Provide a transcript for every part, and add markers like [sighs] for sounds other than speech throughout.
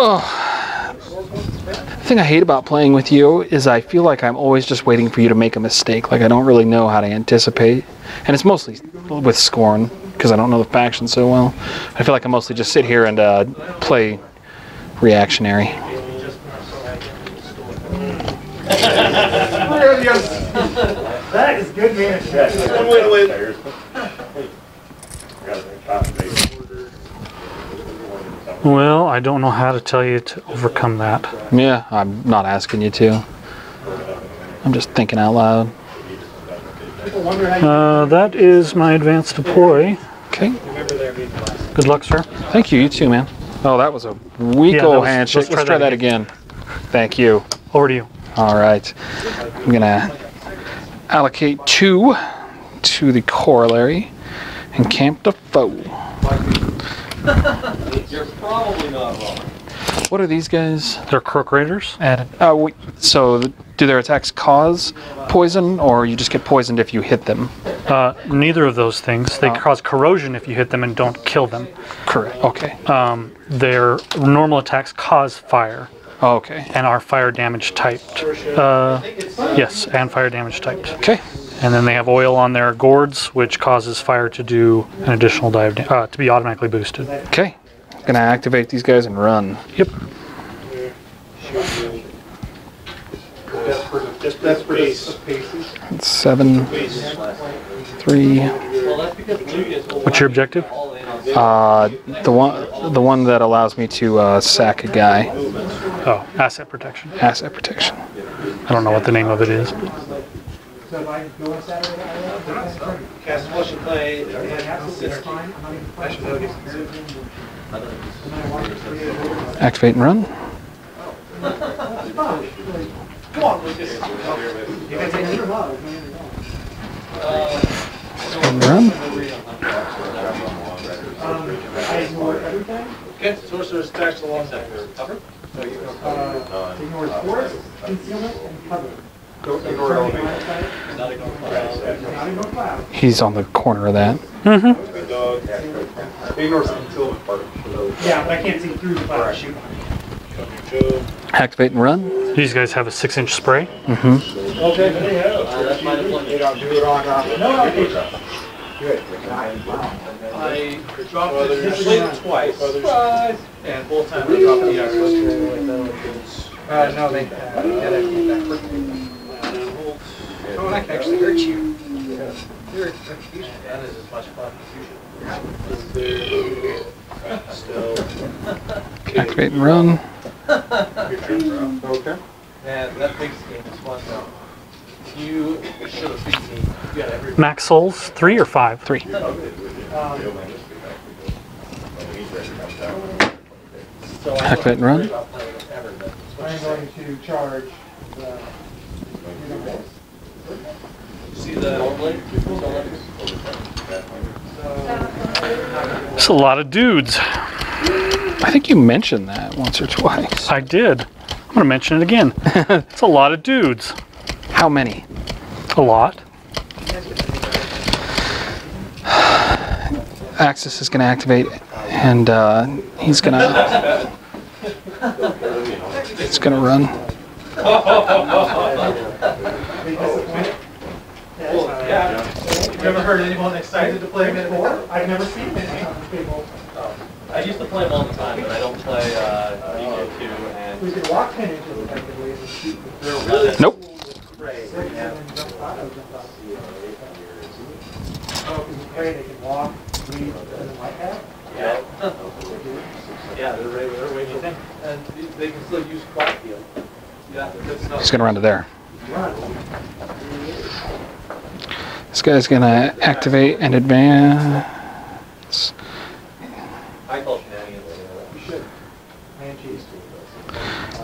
The thing I hate about playing with you is I feel like I'm always just waiting for you to make a mistake. Like I don't really know how to anticipate, and it's mostly with Skorne because I don't know the faction so well. I feel like I mostly just sit here and uh, play reactionary. [laughs] That is good management. Wait, wait. Well, I don't know how to tell you to overcome that. Yeah, I'm not asking you to. I'm just thinking out loud. Uh, that is my advanced deploy. Okay. Good luck, sir. Thank you. You too, man. Oh, that was a weak Yeah, old was- handshake. let's Let's, try try that that again. Thank you. Over to you. All right. I'm gonna allocate two to the corollary and camp the foe. [laughs] You're probably not wrong. What are these guys? They're Croak Raiders. Added. Oh, wait, so do their attacks cause poison, or you just get poisoned if you hit them? Uh, neither of those things. They Oh. cause corrosion if you hit them and don't kill them. Correct. Okay. Um, their normal attacks cause fire Okay. and are fire damage typed. Uh, yes, and fire damage typed. Okay. And then they have oil on their gourds, which causes fire to do an additional dive da- uh, to be automatically boosted. Okay. Gonna activate these guys and run. Yep. That's. Seven, three. Well, that's because Lucas will What's your objective? all in on Uh, the one, the one that allows me to uh, sack a guy. Oh, asset protection. Asset protection. I don't know what the name of it is. So if I go on Saturday, Cast flush and play. that's. I'm not even questioning. Activate and run. Come on, Lucas. You guys ain't sure how. And run. I ignore everything. Okay, sorcerer attacks along that. Cover. Uh, ignore force, concealment, and cover. Don't ignore elevation. Not ignore clouds. Not ignore cloud. He's on the corner of that. Ignore the concealment part. Yeah, but I can't see through the cloud. Shoot. Activate and run. These guys have a six-inch spray. Okay, they have. Uh, that's my deployment. No allocation. I dropped it, I played it twice. Surprise! And both times I dropped the access. Uh, no, they, uh, yeah, they came back quickly. Oh, and I can actually hurt you. You're a confusion. That is as much fun as usual. Activate and run. Okay. Man, that big game is fun though. You should have beat me. You got every. Max souls, three or five? Three. Um, So I Activate and run. about playing it ever, but I'm going to charge the. See the? It's a lot of dudes. I think you mentioned that once or twice. I did. I'm gonna mention it again. [laughs] it's a lot of dudes. How many? A lot. Axis is going to activate, and uh, he's going to. It's going to run. [laughs] Yeah. You ever heard anyone excited to play Minute I've never seen it on this table. I used to play them all the time, but I don't play uh, DJ 2 and We could walk ten inches effectively and shoot the they're really Nope. great. six and then jump out, jump out. Oh, because you pray they can walk, breathe, doesn't like that? Yeah. Yeah, they're way, they're way thin. And they can still use quad field. Yeah, that's not. He's going to run to there. Run. This guy's going to activate and advance.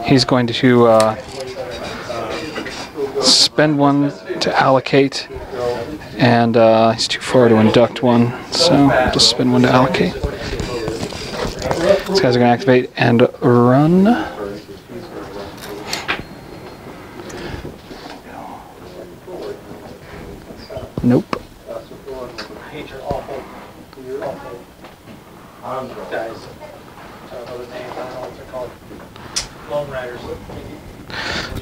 He's going to uh, spend one to allocate, and uh, he's too far to induct one, so just spend one to allocate. These guys are to activate and run. Nope. I hate your awful, your awful guys. have other names, I don't know what they're called. Lone riders.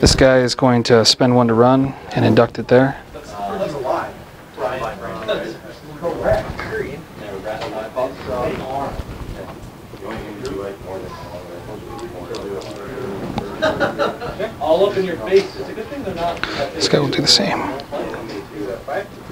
This guy is going to spend one to run and induct it there. That's, that's a lie. Brian, That's correct, period. All up in your face. It's a good thing they're not. This guy will do the same.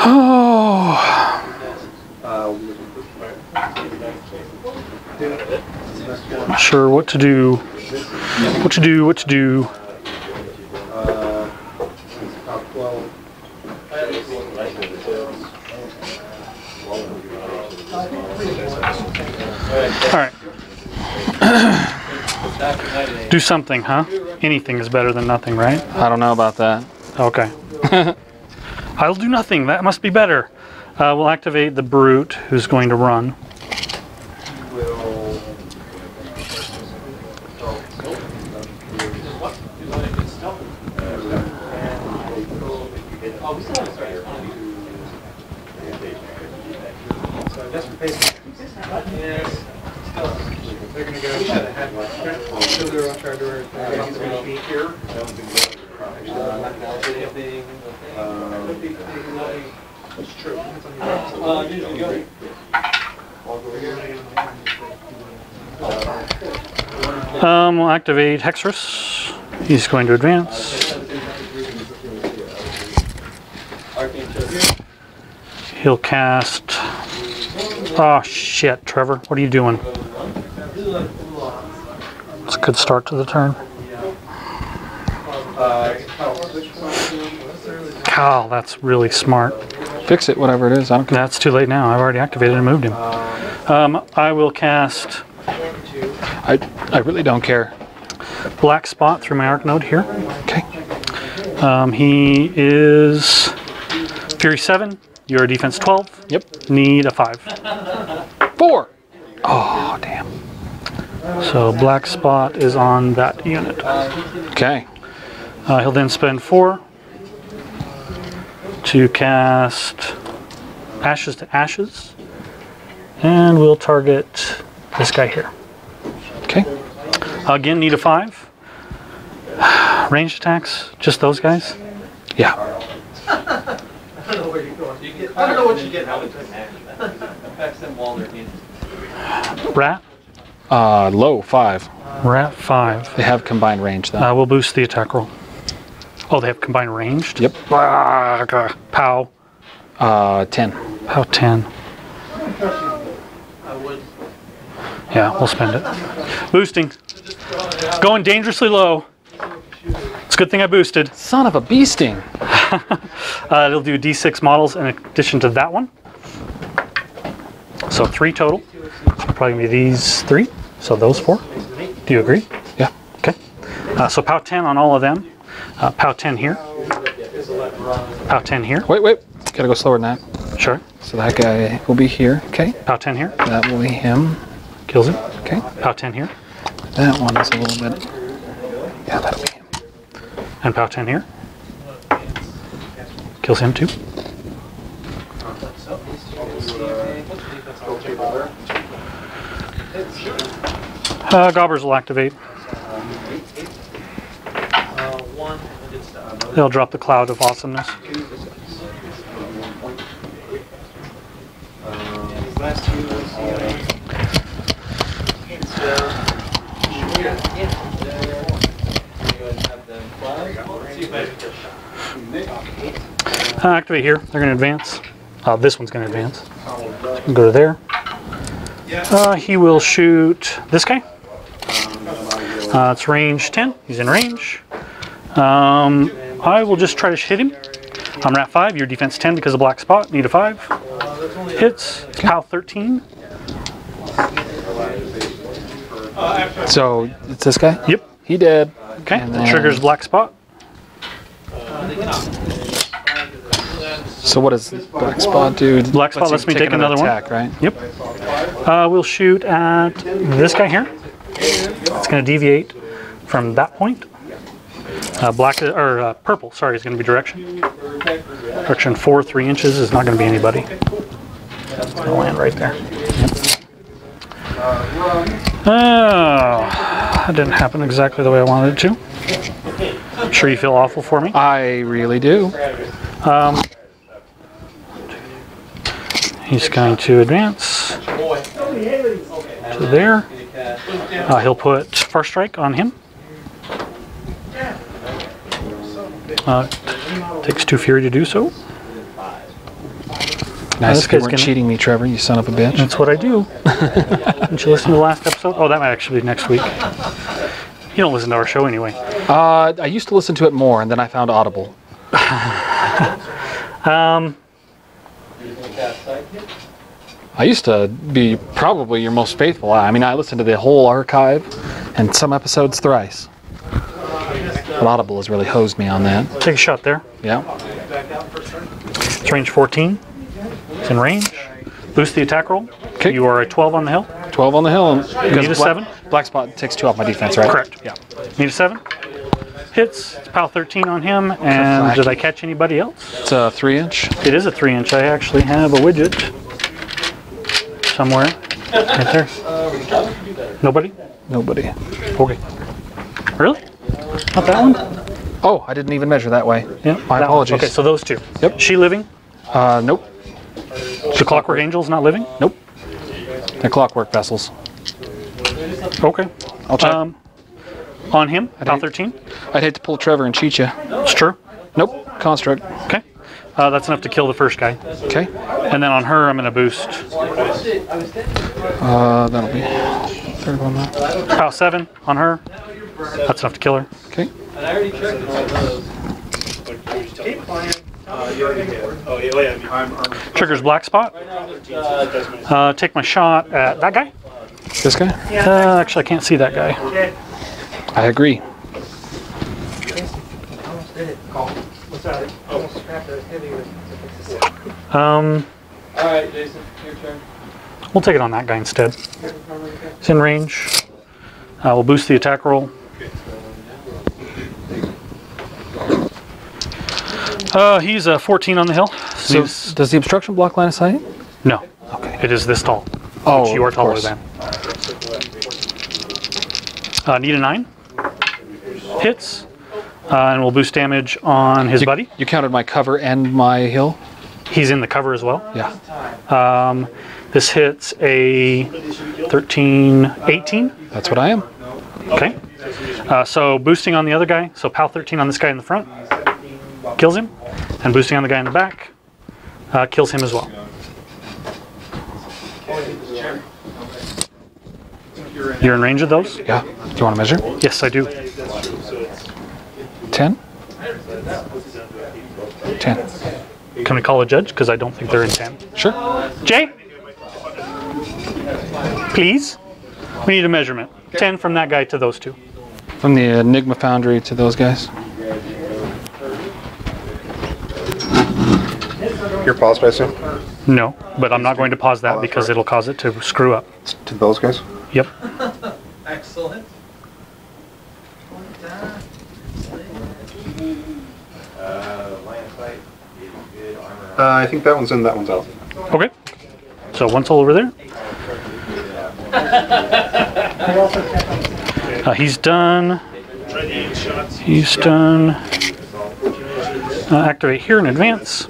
Oh, Not sure what to do. What to do, what to do. Alright. [clears throat] do something, huh? Anything is better than nothing, right? I don't know about that. Okay. [laughs] I'll do nothing. That must be better. Uh, we'll activate the brute who's going to run. So just for basic. Yes. They're gonna go. We should have had one. Still do our charge order. He's gonna be here. It's true. Uh, usually go. Um, we'll activate Hexeris. He's going to advance. He'll cast. Oh shit, Trevor. What are you doing? It's a good start to the turn. Cal, that's really smart. Fix it, whatever it is. I don't care. That's too late now. I've already activated and moved him. Um, I will cast I, I really don't care. Black Spot through my arc node here. Okay. Um, he is Fury 7. You're a defense 12. Yep. Need a 5. Four. Oh, damn. So Black Spot is on that unit. Okay. Uh, he'll then spend 4 to cast Ashes to Ashes. And we'll target this guy here. Okay. Again, need a 5. Ranged attacks, just those guys. Yeah. I don't know where you're going. You get, I don't know what you get out of this. Affects them while they're in. Rat, Uh, low five. Rat 5. They have combined range though. Uh, we'll boost the attack roll. Oh, they have combined ranged? Yep. Ah, okay. Pow. Uh, ten. Pow 10. Yeah, we'll spend it. Boosting. Going dangerously low. It's a good thing I boosted. Son of a bee sting. [laughs] Uh, it'll do D6 models in addition to that one. So three total. Probably gonna be these three. So those four. Do you agree? Yeah. Okay. Uh, so POW 10 on all of them. Uh, POW 10 here. POW 10 here. Wait, wait. Gotta go slower than that. Sure. So that guy will be here. Okay. POW 10 here. That will be him. Kills him. Okay. POW 10 here. That one is a little bit. Yeah, that'll be. And POW 10 here. Kills him too. Uh, Gobbers will activate. They'll drop the cloud of awesomeness. and these last two, let's see, uh, it's, uh, here, yeah, there. You guys have them. See if I can get a shot. Uh, activate here. They're going to advance. Uh, this one's going to advance. Go to there. Uh, he will shoot this guy. Uh, it's range 10. He's in range. Um, I will just try to hit him. I'm at 5. Your defense 10 because of black spot. Need a 5. Hits. POW 13. So it's this guy. Yep. He did. Okay. Triggers black spot. So what does black spot do? Black spot lets you me take another one. attack, right? Yep. Uh, we'll shoot at this guy here. It's going to deviate from that point. Uh, black or uh, purple, sorry, is going to be direction. Direction four, three inches is not going to be anybody. It's going to land right there. Yep. Oh, that didn't happen exactly the way I wanted it to. I'm sure you feel awful for me. I really do. He's going to advance to there. Uh, he'll put first strike on him. Uh, takes two fury to do so. Nice. you weren't gonna- cheating me, Trevor. You son of a bitch. That's what I do. Didn't you listen to the last episode? Oh, that might actually be next week. You don't listen to our show anyway. Uh, I used to listen to it more, and then I found Audible. [laughs] Um, I used to be probably your most faithful. I mean, I listened to the whole archive, and some episodes thrice. But Audible has really hosed me on that. take a shot there. Yeah. It's range 14. It's in range. Boost the attack roll. Okay. You are a 12 on the hill. 12 on the hill. and- because need a black, seven? Black spot takes two off my defense, right? Correct. Yeah. Need a 7. Hits. It's POW 13 on him. And did I catch anybody else? It's a three inch. It is a 3 inch. I actually have a widget somewhere. Right there. Nobody? Nobody. Okay. Really? Not that one? Oh, I didn't even measure that way. Yeah. My that one. apologies. Okay, so those two. Yep. She living? Uh, nope. The Clockwork Angel's not living? Nope. The clockwork vessels. Okay. I'll check. Um, on him, POW 13. I'd hate to pull Trevor and cheat you. It's true. Nope. Construct. Okay. Uh, that's enough to kill the first guy. Okay. And then on her, I'm going to boost Uh, that'll be third one. Now. POW 7 on her. That's enough to kill her. Okay. And I already checked all those. Keep playing. Triggers black spot. Uh, take my shot at that guy. This guy. Uh, actually, I can't see that guy. I agree. Almost did it. What's that? Almost scrapped it. Heavy with. Um, All right, Jason, your turn. we'll take it on that guy instead. It's in range. Uh, we'll boost the attack roll. Uh, he's a 14 on the hill. So So he's- does the obstruction block line of sight? no, Okay. it is this tall. Oh, which you are taller course. than. Uh, need a nine. Hits. Uh, and we'll boost damage on his You, buddy. you counted my cover and my hill. He's in the cover as well. Yeah. Um, this hits a 13, 18. That's what I am. Okay. Uh, so boosting on the other guy. So POW 13 on this guy in the front. Kills him. And boosting on the guy in the back. Uh, kills him as well. You're in range of those? Yeah. Do you want to measure? Yes, I do. Ten. Ten. Can we call a judge? Because I don't think they're in 10. Sure. Jay? Please? We need a measurement. 10 from that guy to those two. From the Enigma Foundry to those guys. Your pause, I assume? No, but I'm not going to pause that because it'll cause it to screw up. To those guys? Yep. Excellent. Uh, I think that one's in, that one's out. Okay. So one soul over there. Uh, he's done. He's done. Uh, activate here in advance.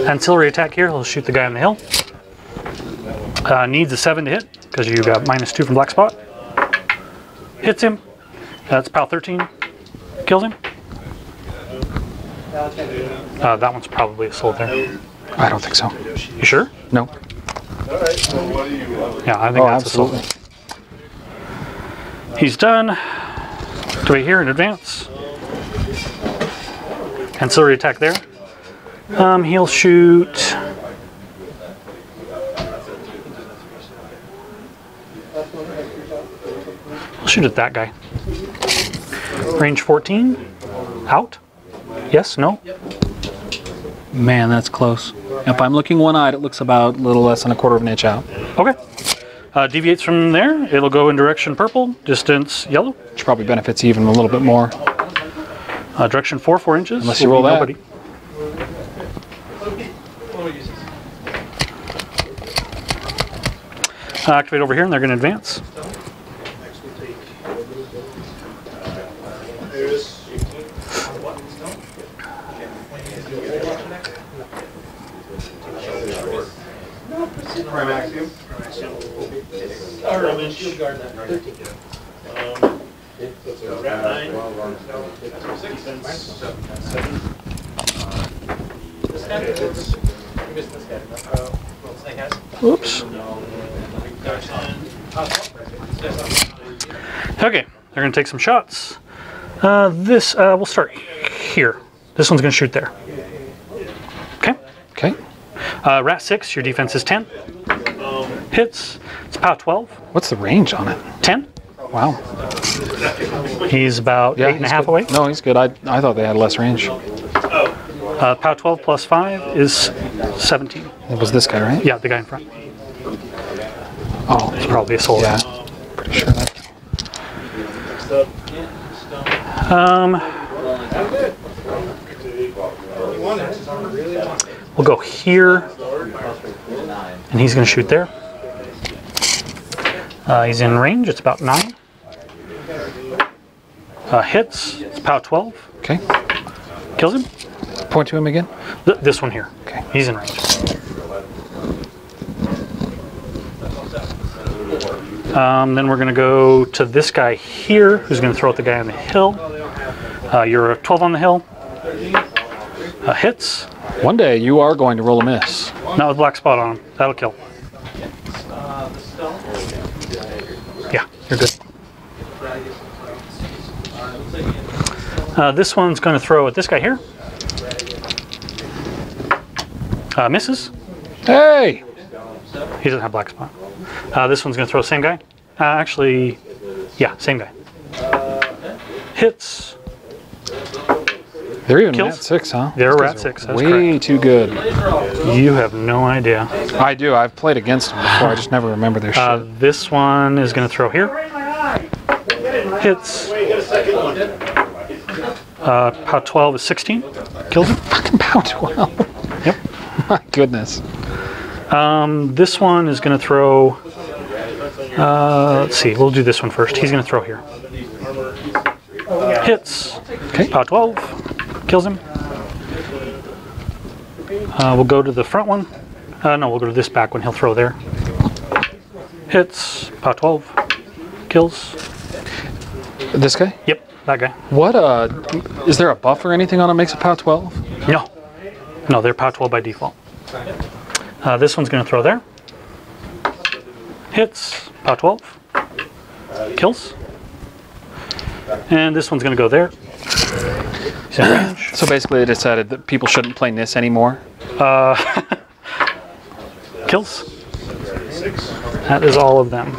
Ancillary attack here. He'll shoot the guy on the hill. Uh, needs a seven to hit because you got minus two from black spot. Hits him. That's POW 13. Kills him. Uh, that one's probably sold there. I don't think so. You sure? No. Yeah, I think Oh, that's a sold. absolutely. He's done. Do we hear in advance? Ancillary attack there. Um, he'll shoot. I'll shoot at that guy. Range 14. Out. Yes. No. Man, that's close. If I'm looking one-eyed, it looks about a little less than a quarter of an inch out. Okay. Uh, deviates from there. It'll go in direction purple. Distance yellow. Which probably benefits even a little bit more. Uh, direction four, four inches. Unless you roll that. nobody. Uh, activate over here, and they're going to advance. Or shield guard that. Um, Rat nine. Six. This guy? You missed this guy. Uh, well, snake eyes. Oops. Okay, they're going to take some shots. Uh, this, uh, we'll start here. This one's going to shoot there. Okay. Okay. Uh, rat 6, your defense is 10. Hits. It's POW 12. What's the range on it? 10. Wow. He's about Yeah, eight and a half good. away. No, he's good. I, I thought they had less range. Uh, POW 12 plus 5 is 17. It was this guy, right? Yeah, the guy in front. Oh, It's probably a soul. yeah. Pretty sure that. Um, we'll go here, and he's going to shoot there. Uh, he's in range. It's about nine. Uh, hits. It's POW 12. Okay. Kills him. Point to him again. Th- this one here. Okay. He's in range. Um, then we're going to go to this guy here, who's going to throw at the guy on the hill. Uh, you're a 12 on the hill. Uh, hits. One day you are going to roll a miss. Not with black spot on him. That'll kill. You're good. Uh, this one's going to throw at this guy here. Uh, misses. Hey! He doesn't have black spot. Uh, this one's going to throw same guy. Uh, actually, yeah, same guy. Hits. They're even Kills? rat six, huh? They're rat six, that's Way too good. You have no idea. I do. I've played against them before. I just never remember their Uh, shit. this one is going to throw here. Hits. Uh, POW 12 is 16. Kills him. Fucking pow 12. Yep. [laughs] My goodness. Um, this one is going to throw. Uh, let's see. We'll do this one first. He's going to throw here. Hits. Okay. POW 12. Kills him. Uh, we'll go to the front one. Uh, no, we'll go to this back one. He'll throw there. Hits. POW 12. Kills. This guy? Yep, that guy. What, uh, is there a buff or anything on it makes a POW 12? No. No, they're POW 12 by default. Uh, this one's going to throw there. Hits. POW 12. Kills. And this one's going to go there. He's in range. So basically they decided that people shouldn't play NIS anymore. [laughs] Kills. That is all of them.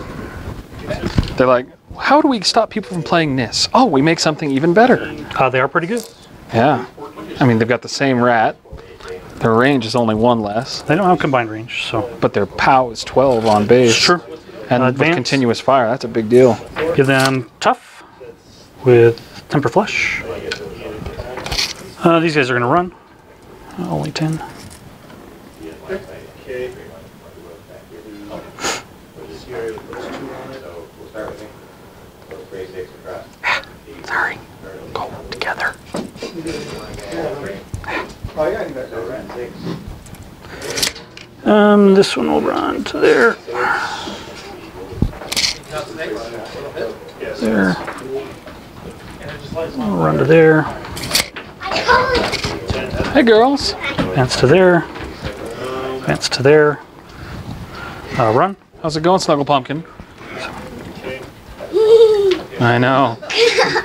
They're like, how do we stop people from playing NIS? Oh, we make something even better. Uh, they are pretty good. Yeah. I mean, they've got the same rat. Their range is only one less, They don't have combined range, so but their POW is 12 on base. true. And Uh, with continuous fire, that's a big deal. Give them tough with temper flush. Uh, these guys are going to run. Uh, only 10. Sorry. Go together. Um, this one will run to there. There. I'll run to there. Hey, girls. Advance to there. Advance to there. Uh, run. How's it going, Snuggle Pumpkin? I know.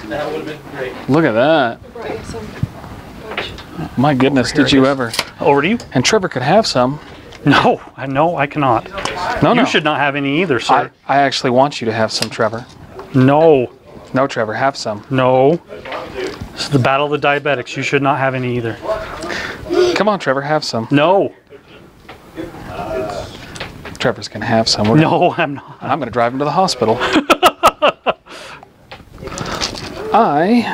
That would have been great. Look at that. Brought you some lunch. My goodness, did you ever? Over to you. And Trevor could have some. No, I no, I cannot. No, no. You should not have any either, I, sir. I actually want you to have some, Trevor. No, No, Trevor, have some. no. This is the battle of the diabetics. You should not have any either. Come on, Trevor, have some. No, Trevor's gonna have some. We're gonna- no, [laughs] I'm not. I'm gonna drive him to the hospital. [laughs] I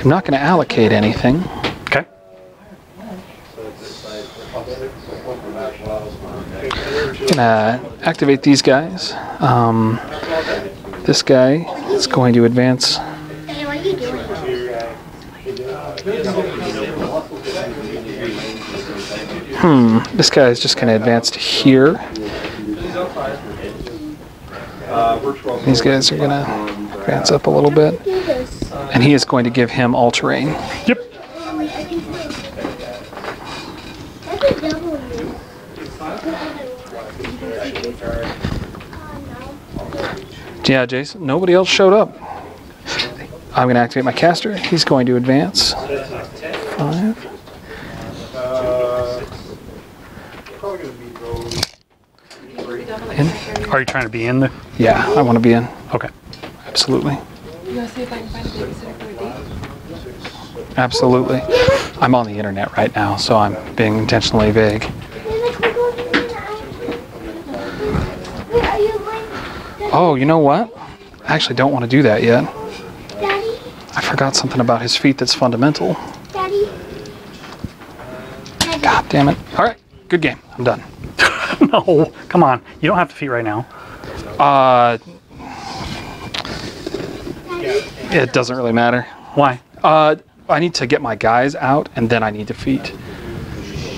am not gonna allocate anything. Okay. I'm gonna activate these guys. Um, this guy is going to advance. Hmm. This guy is just gonna advance to here. These guys are gonna advance up a little bit, and he is going to give him all terrain. Yep. That's a W. Yeah, Jason. Nobody else showed up. I'm gonna activate my caster. He's going to advance. Five. In. Are you trying to be in there? Yeah, I want to be in. Okay. Absolutely. You want to see if I can find a babysitter for a date? Absolutely. I'm on the internet right now, so I'm being intentionally vague. Wait, are you going? Oh, you know what? I actually don't want to do that yet. Daddy? I forgot something about his feet that's fundamental. Daddy? Daddy? God damn it. All right, good game. I'm done. [laughs] no, come on. You don't have to feet right now. Uh, it doesn't really matter. Why? Uh, I need to get my guys out, and then I need to feet.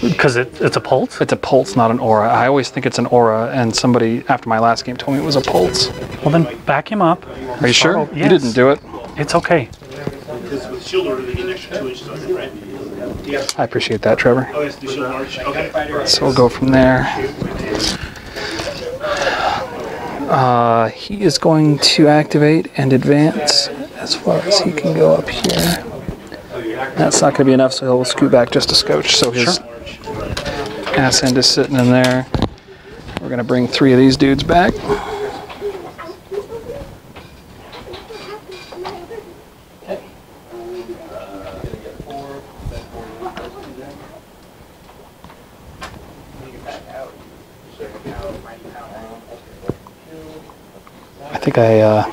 Because it, it's a pulse. It's a pulse, not an aura. I always think it's an aura, and somebody after my last game told me it was a pulse. Well, then back him up. Are you sure? Oh, You didn't do it. It's okay. Because with shield order, they get an extra two inches on it, right? I appreciate that, Trevor. Oh, yes, the shield arch. Okay. So we'll go from there. Uh, he is going to activate and advance as far as he can go up here. That's not going to be enough, so he'll scoot back just a scotch. So his ass end is sitting in there. We're going to bring three of these dudes back. I think I, uh,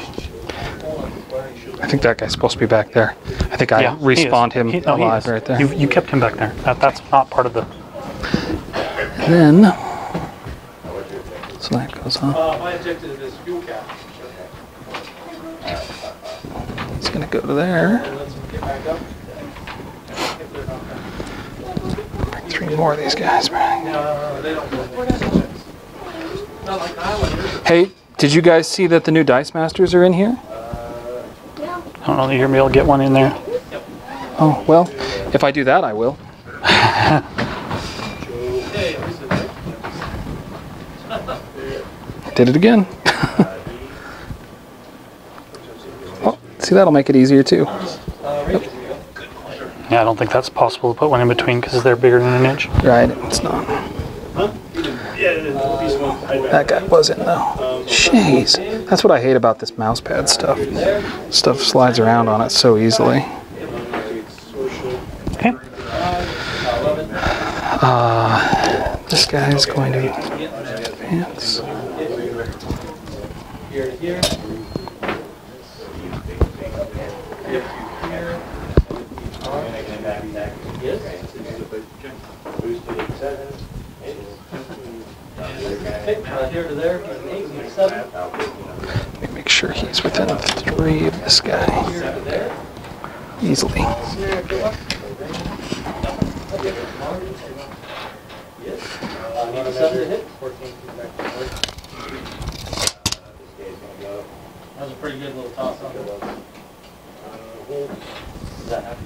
I think that guy's supposed to be back there. I think I Yeah, respawned him He- no, alive right there. You, you kept him back there. That, that's not part of the. Then, so that goes on. Uh, my objective is fuel cap. It's gonna go to there. And let's get back up. If they're not back. Bring three more of these guys back. No, they don't. Not like Islanders. Hey, did you guys see that the new Dice Masters are in here? I don't know that you're be able to get one in there. Oh, well, if I do that, I will. [laughs] Hey, at least it's- Did it again. [laughs] oh, see, that'll make it easier too. Yeah, I don't think that's possible to put one in between because they're bigger than an inch. Right, it's not. Yeah, the piece of one. I- That guy was in though. Jeez, that's what I hate about this mouse pad stuff. Stuff slides around on it so easily. Okay. Uh, this guy is going to advance. Okay, uh, here to there, eight, here to seven, Let me make sure he's within three of this guy here to there. easily. Uh, a seven to hit. That was a pretty good little toss on it. Is that happy?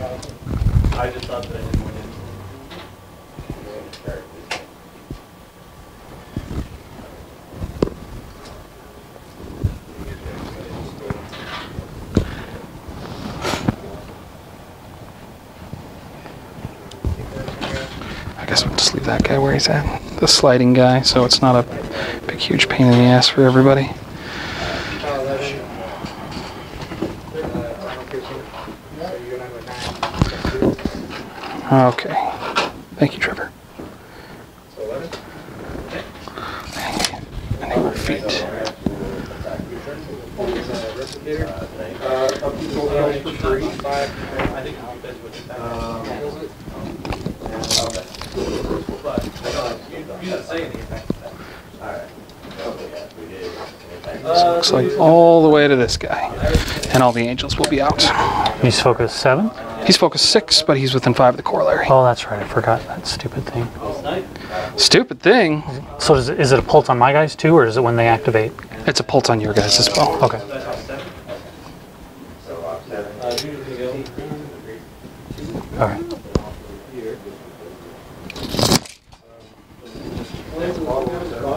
I just thought that I didn't want to. I guess we'll just leave that guy where he's at. The sliding guy, so it's not a big, huge pain in the ass for everybody. Oh, eleven. Uh, final piercing. So you and I were nine. Okay. Thank you, Trevor. So eleven. And they were feet. Is that a replicator? Uh, up to four rolls for free. Five. I think I'll bet what Um, But, you, you didn't say anything. So looks like all the way to this guy. And all the angels will be out. He's focus seven. He's focus six, but he's within five of the corollary. Oh, that's right. I forgot that stupid thing. Stupid thing. So is it, is it a pulse on my guys too, or is it when they activate? It's a pulse on your guys as well. Okay. All right.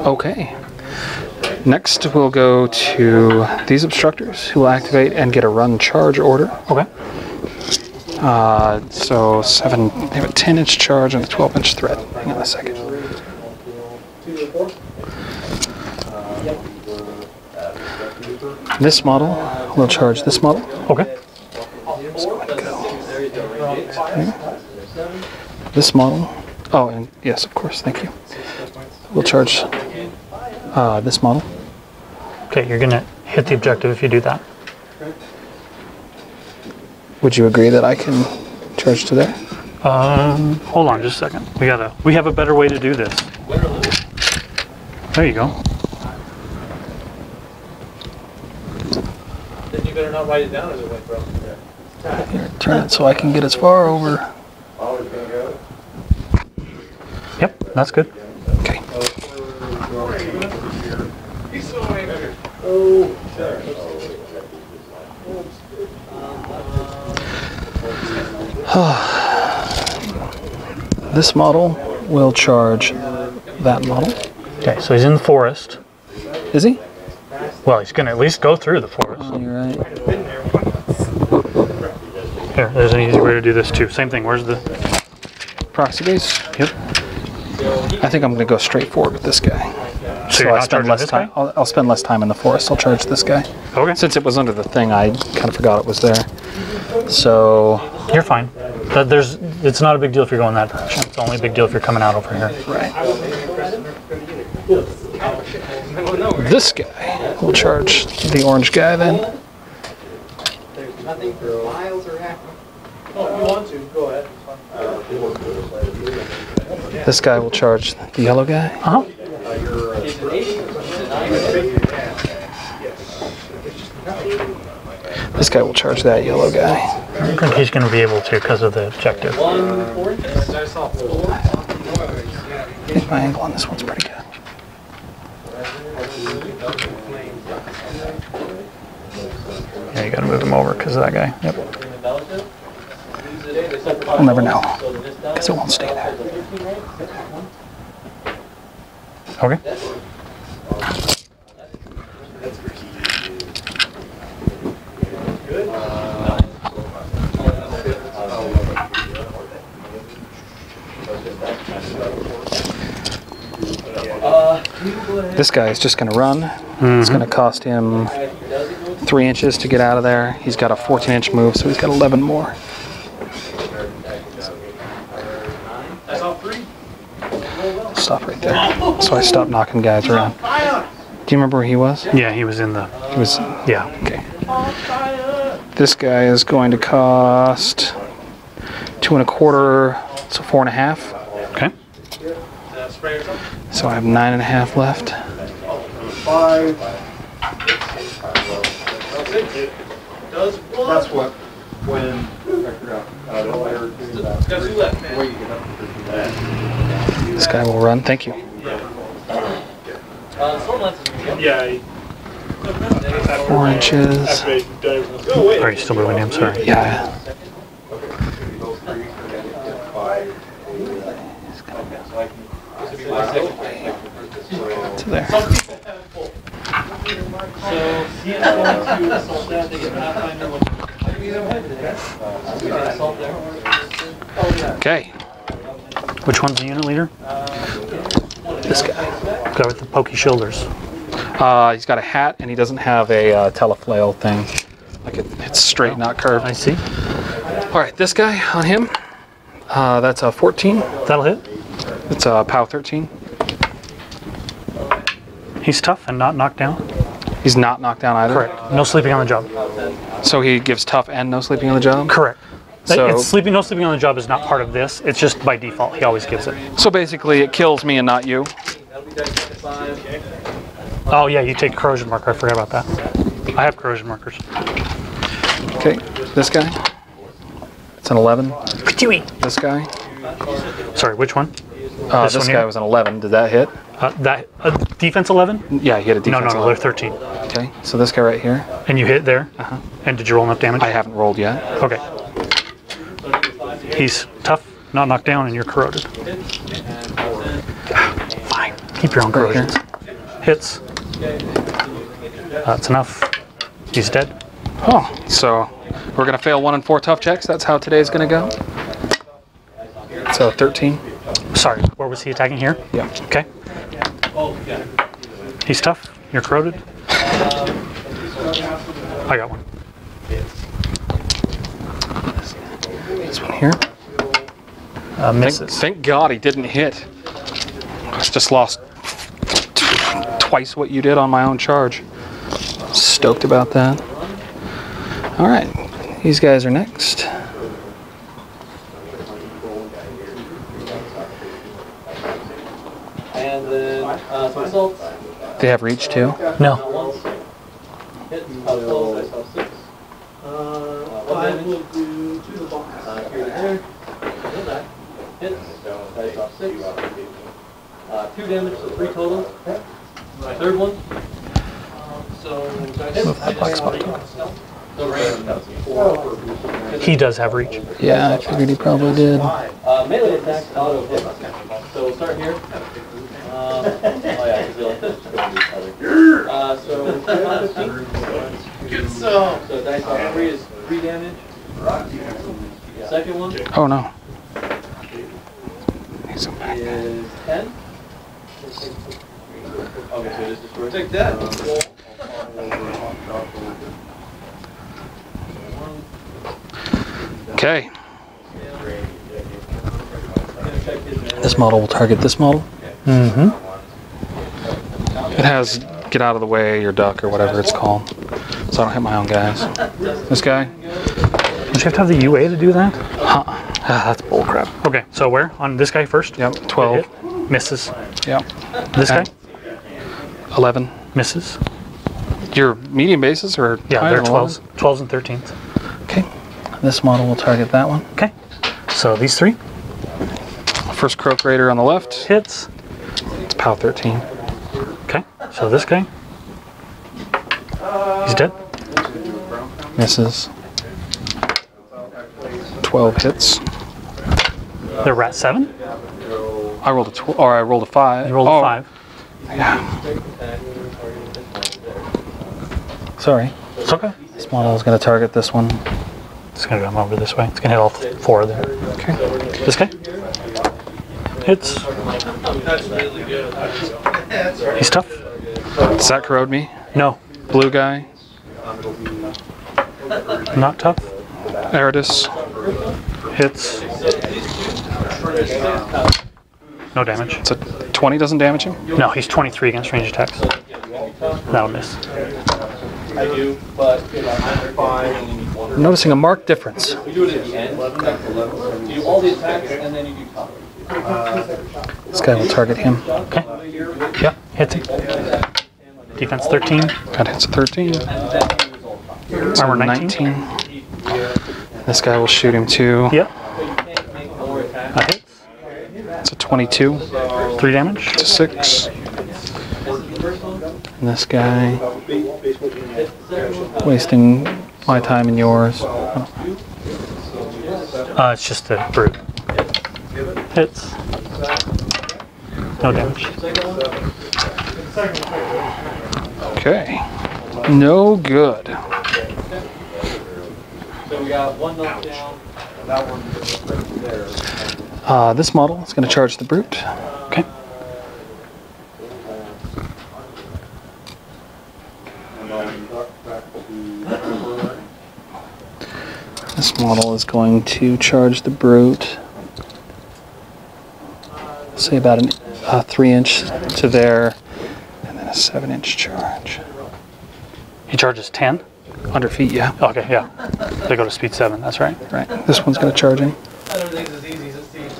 Okay. Next, we'll go to these obstructors who will activate and get a run charge order. Okay. Uh, so seven, they have a 10 inch charge and a 12 inch thread. Hang on a second. This model will charge this model. Okay. This model. Oh, and yes, of course, thank you. We'll charge uh, this model. Okay. You're gonna hit the objective if you do that. Would you agree that I can charge to there? Um, hold on just a second. We gotta. We have a better way to do this. There you go. Then you better not write it down as it went, bro. Here, turn it so I can get as far over. Yep. That's good. Okay. [sighs] This model will charge that model. Okay. So he's in the forest. Is he? Well, he's gonna at least go through the forest. Oh, you're right. Here. There's an easy way to do this too. Same thing. Where's the? Proxy base. Yep. I think I'm going to go straight forward with this guy. So, you're I spend less time. I'll, I'll spend less time in the forest. I'll charge this guy. Okay. Since it was under the thing, I kind of forgot it was there. So You're fine. That there's. It's not a big deal if you're going that direction. It's only a big deal if you're coming out over here. Right. This guy will charge the orange guy then. There's nothing for miles or half. Oh, if you want to, go ahead. This guy will charge the yellow guy. Uh huh. This guy will charge that yellow guy. I don't think he's gonna be able to because of the objective. I saw four. I think my angle on this one's pretty good. Yeah, you gotta move him over because of that guy. Yep. We'll never know. Because it won't stay there. Okay. This guy is just going to run. It's going to mm-hmm. cost him three inches to get out of there. He's got a 14 inch move, so he's got 11 more. I saw three. Stop right there. So I stopped knocking guys around. Do you remember where he was? Yeah, he was in the. He was Yeah. okay. This guy is going to cost two and a quarter, so four and a half. Okay. Spray or something? So I have nine and a half left. Five. That's what, when, I forgot. The layer two, that- Does who left, the way man? you get up to This guy will run. Thank you. Uh, someone left his Yeah. Four inches. After I done everything. Go away. Are you still moving I'm Sorry. Yeah. To be my second. To there. So he is going to assault that, they get Pathfinder when. We can assault there. Okay. Which one's the unit leader? This guy. Go with the pokey shoulders. Uh, he's got a hat and he doesn't have a uh, teleflail thing. Like it, it's straight, not curved. I see. All right, this guy on him. Uh, that's a 14. That'll hit. It's uh, a POW 13. He's tough and not knocked down. He's not knocked down either. Correct. No sleeping on the job. So he gives tough and no sleeping on the job. Correct. So- it's sleeping. No sleeping on the job is not part of this. It's just by default. He always gives it. So basically, it kills me and not you. Oh yeah, you take corrosion marker. I forgot about that. I have corrosion markers. Okay, this guy. It's an 11. This guy. Sorry, which one? Uh, This this one guy here? was an 11. Did that hit? Uh, that uh, defense 11? Yeah, he hit a No, defense. no, no. They're 11. 13. Okay, so this guy right here. And you hit there. Uh-huh. And did you roll enough damage? I haven't rolled yet. Okay. He's tough, not knocked down, and you're corroded. [sighs] Fine. Keep your own Right Hits. That's enough. He's dead. Oh, so we're gonna fail one and four tough checks. That's how today's gonna go. So 13. Sorry, where was he attacking here? Yeah. Okay. He's tough. You're corroded. I got one. This one here. Uh, Thank, misses. thank God he didn't hit. I just lost t- twice what you did on my own charge. Stoked about that. All right, these guys are next. And then, uh, so assault, They have reach too. No. Hit, uh, twelve, dice off six. Uh, five will do to the box. Uh, here there. Hit, off six. Uh, two damage, so three total. My third one. Um, So. Move that black spot. So range, four. He does have reach. Yeah, I figured he probably did. Uh, melee attack, auto hit. So we'll start here. Um, oh yeah, 'cause we like this. Uh, so, 15. Good so. So dice off three is three damage. Second one Oh no. He's back. is ten. Okay, so it is destroyed. Take that. Okay. This model will target this model. Mm-hmm. It has get out of the way, your duck, or whatever it's called. So I don't hit my own guys. This guy? Don't you have to have the UA to do that? Huh. Ah, that's bullcrap. Okay, so where? On this guy first? Yep, 12. Misses. Yep. This guy? 11. Misses. Your medium bases or Yeah, they're ones? 12s. 12s and 13s. Okay. This model will target that one. Okay. So these three First Croak Raider on the left. hits. POW 13. Okay. So this guy. He's dead. Misses. 12 hits. They're rat seven. I rolled a tw- or I rolled a 5. You rolled oh, a five. Yeah. Sorry. It's okay. This model is going to target this one. It's gonna come over this way. It's gonna hit all four of them. Okay. This guy hits. He's tough. Does that corrode me? No, Blue guy. not tough. Eridus. Hits. No damage. It's a 20 doesn't damage him? No, he's 23 against range attacks. That'll miss. I do, but I'm fine. and you need one. Noticing a marked difference. We do it at the end. You do all the attacks and then you do top. This guy will target him. Okay. Yeah, hits him. Defense 13. That hits 13. Armor 19. 19. This guy will shoot him too. Yep. That hits. It's a 22. Three damage. It's a 6. And this guy, wasting my time and yours. Uh, it's just a brute. Hits. No damage. Okay. No good. So we got one knockdown. Uh, this model is going to charge the brute. Okay. This model is going to charge the brute. Say about an, a three inch to there, and then a seven inch charge. He charges 10. Under feet, yeah. Okay, yeah. They go to speed 7, that's right. Right. This one's going to charge him. Everything's as easy as it seems.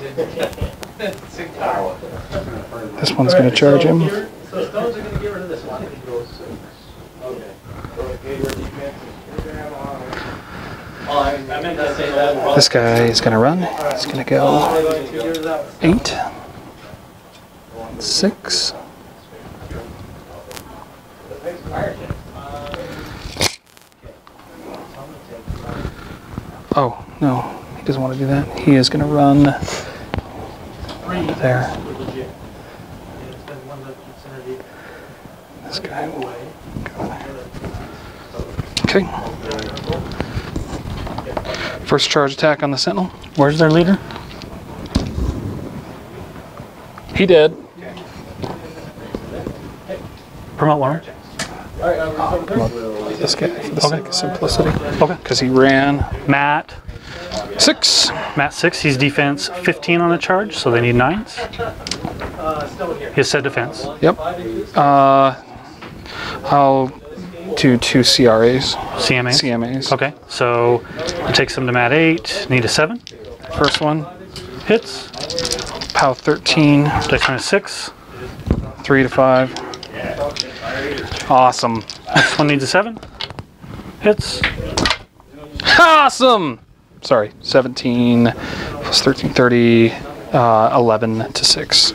This one's going to charge him. So stones are gonna get rid of this one. I I meant to say that. This guy is going to run. He's going to go eight, six. Oh, no, he doesn't want to do that. He is going to run there. This guy will go there. Okay. First charge attack on the sentinel. Where's their leader? He did. Promote one. This guy for the sake of simplicity. Okay. Because he ran MAT. six. MAT 6, he's defense 15 on a charge, so they need 9s. He has said defense. Yep. Uh, I'll do two CRAs. CMA. CMAs. Okay, so it takes them to MAT 8, need a 7. First one, Hits. POW 13, Dex minus 6. three to five. Awesome. Next one needs a 7. Hits. Awesome. Sorry, 17 plus 13, 30, uh, 11 to six.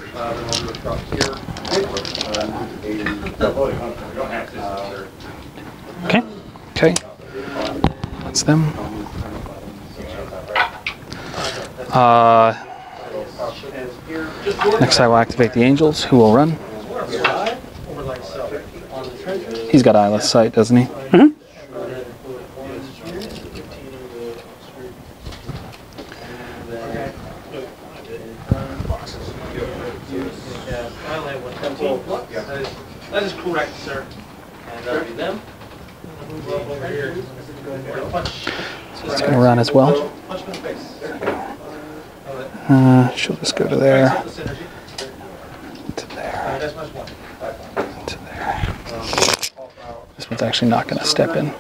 Okay. Okay. That's them. Uh, next, I will activate the angels, who will run. He's got eyeless sight, doesn't he? Mhm. That is correct, sir. And that'll be them. Move up over here. Punch. He's going to run as well. Punch in the face. Uh, she'll just go to there, The synergy. to there, Uh, That's much one. to there. One's actually not going to step in.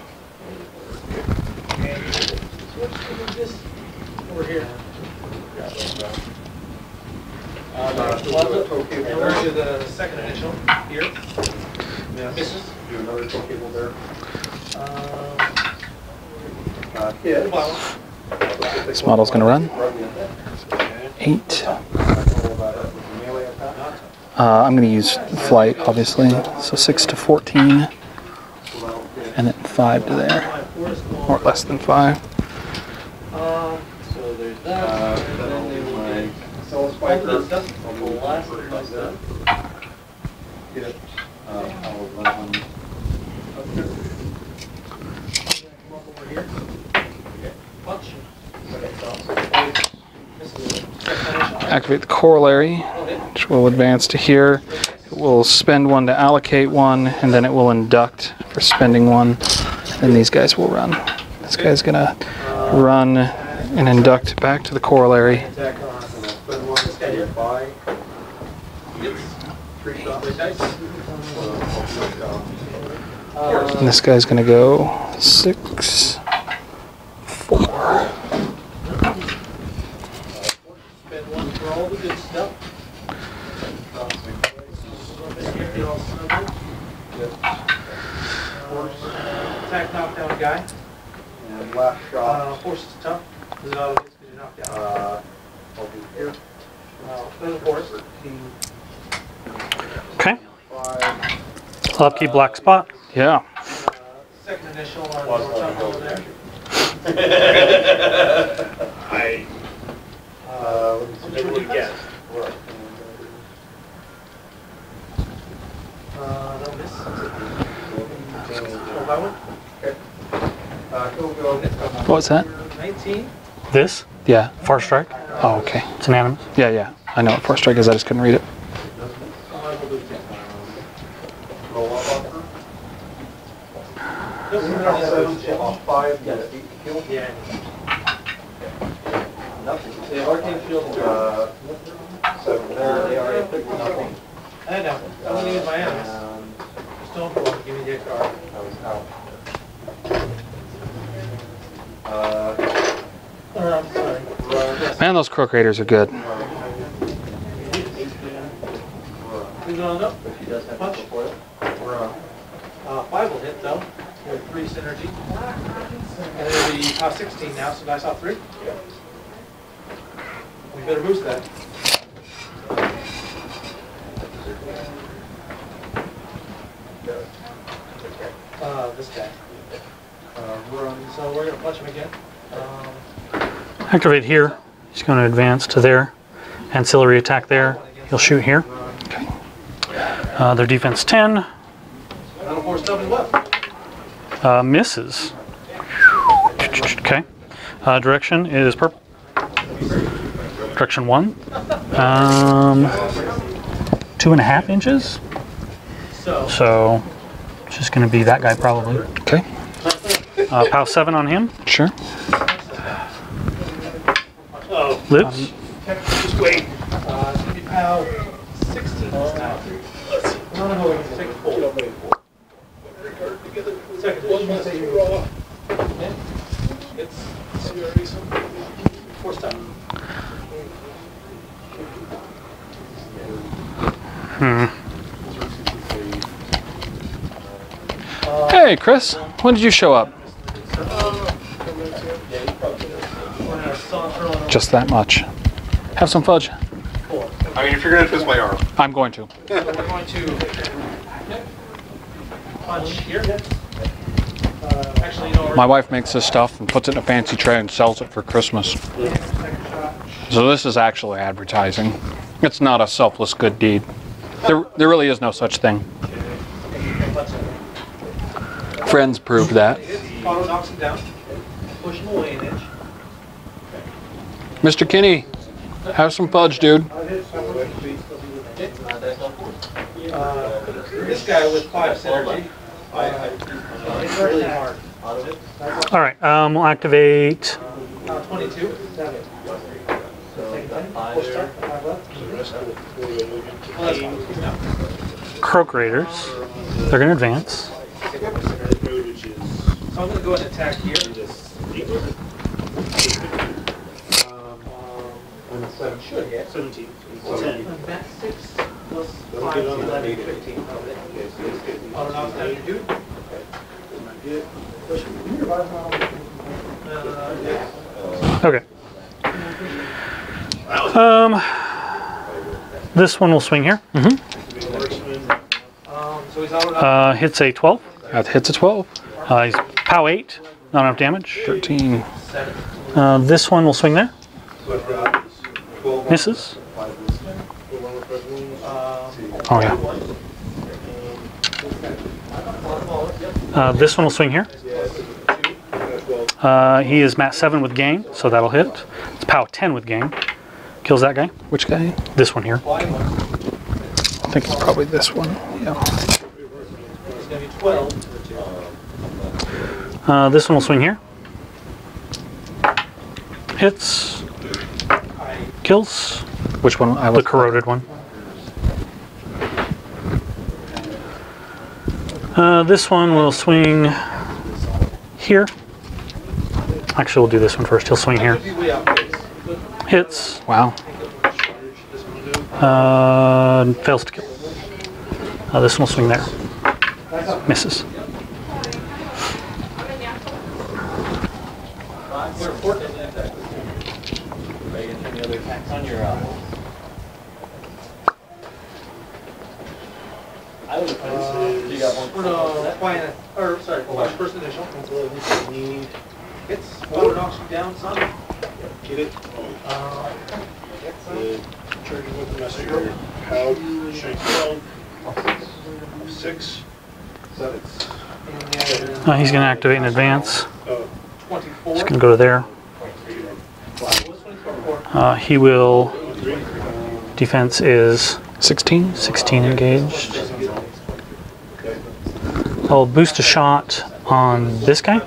This model's going to run. Eight. Uh, I'm going to use flight, obviously. So six to 14, and then five to there, or less than five. Activate the corollary, which will advance to here. It will spend one to allocate one, and then it will induct for spending one. And these guys will run. This guy's to run and induct back to the corollary. And this guy's to go six, four. Spend one for all the good stuff. Get all snuggled. Attack knockdown guy. And last Uh, shot, horse is tough. Is it auto you're knocked out? uh, I'll do here. Uh, then of course, Okay. Five. I'll black spot. Yeah. uh, second initial on your tough over there. [laughs] I, Uh, let me see. Which one you guess? Go by one? Okay. Uh, go, go. What was that? 19. This, Yeah. far strike, Oh, okay. it's unanimous. Yeah, yeah. I know what Force Strike is. I just couldn't read it. Roll up offer. Yep, we're on seven, off five, yeah, eight kill. Yeah. Nothing. The arcane shield, uh, seven there. They already picked nothing. I know, I'm gonna use my M's. Um, Stone Blow, give me the extra R. I was out. Uh, Or, I'm sorry. run, Man, those Croak Raiders are good. Who's on up? but she does have To foil. Run. Uh, five will hit though, with three synergy. And it'll be 16 now, so I saw three. We better boost that. Uh, this guy. Uh. So we're gonna punch him again. Um, Activate here, he's going to advance to there. Ancillary attack there, he'll shoot here. Okay. Uh, their defense 10, That'll force double left. uh, misses. Okay. Uh, direction is purple. Direction 1. Um, two and a half inches. So, So, it's just going to be that guy probably. Okay. Uh, POW 7 on him. Sure. Oh, Lives. just wait. uh, it's gonna be POW 16 this time. No, no, take four. Second. It's four step. Hmm. Hey, Chris. When did you show up? We're gonna saunter on Just that much. Have some fudge. I mean, if you're gonna twist my arm. I'm going to. [laughs] We're going to punch here. Uh, Actually, you know, My wife makes this stuff and puts it in a fancy tray and sells it for Christmas. So this is actually advertising. It's not a selfless good deed. There, there really is no such thing. Friends proved that. Auto knocks him down. Push him away an inch. Mr. Kinney, have some fudge, dude. Uh, This guy with five synergy. It's really hard. All right. Um, we'll activate Uh, 22. Second ten, four step, five left. Well, that's fine. He's down. Croak Raiders. They're going to advance. So I'm gonna go ahead and attack here. Um, and seven should hit. seventeen, ten. I'm back six five, get 11, 15. Okay, so it's good. Auto knocks down your dude. Uh, yeah. Okay. Um, this one will swing here. Um, so he's auto knocked. Uh, hits a 12. That hits a 12. Uh, he's POW 8. Not enough damage. 13. Uh, this one will swing there. Misses. Oh, yeah. Uh, this one will swing here. Uh, he is mat 7 with gain, so that'll hit. It's POW 10 with gain. Kills that guy. Which guy? This one here. I think it's probably this one. Yeah. It's gonna be 12. Uh, this one will swing here. Hits. I Kills. Which one? I The was. corroded one. Uh, this one will swing here. Actually, we'll do this one first. He'll swing here. could be way out pace. Hits. Wow. This one will do. Uh, fails to kill. Uh, this one will swing there. Misses. We're important in that. Any other attacks on your, uh? I would have, you got one. We're gonna flying, or sorry, flash first initial. Hits, auto knocks down some. Get it? Uh, The charging with the messenger, pow, shank twelve, six, he's going to activate in advance. Twenty-four. He's going to go to there. Uh, he will. Defense is 16. 16 engaged. I'll boost a shot on this guy.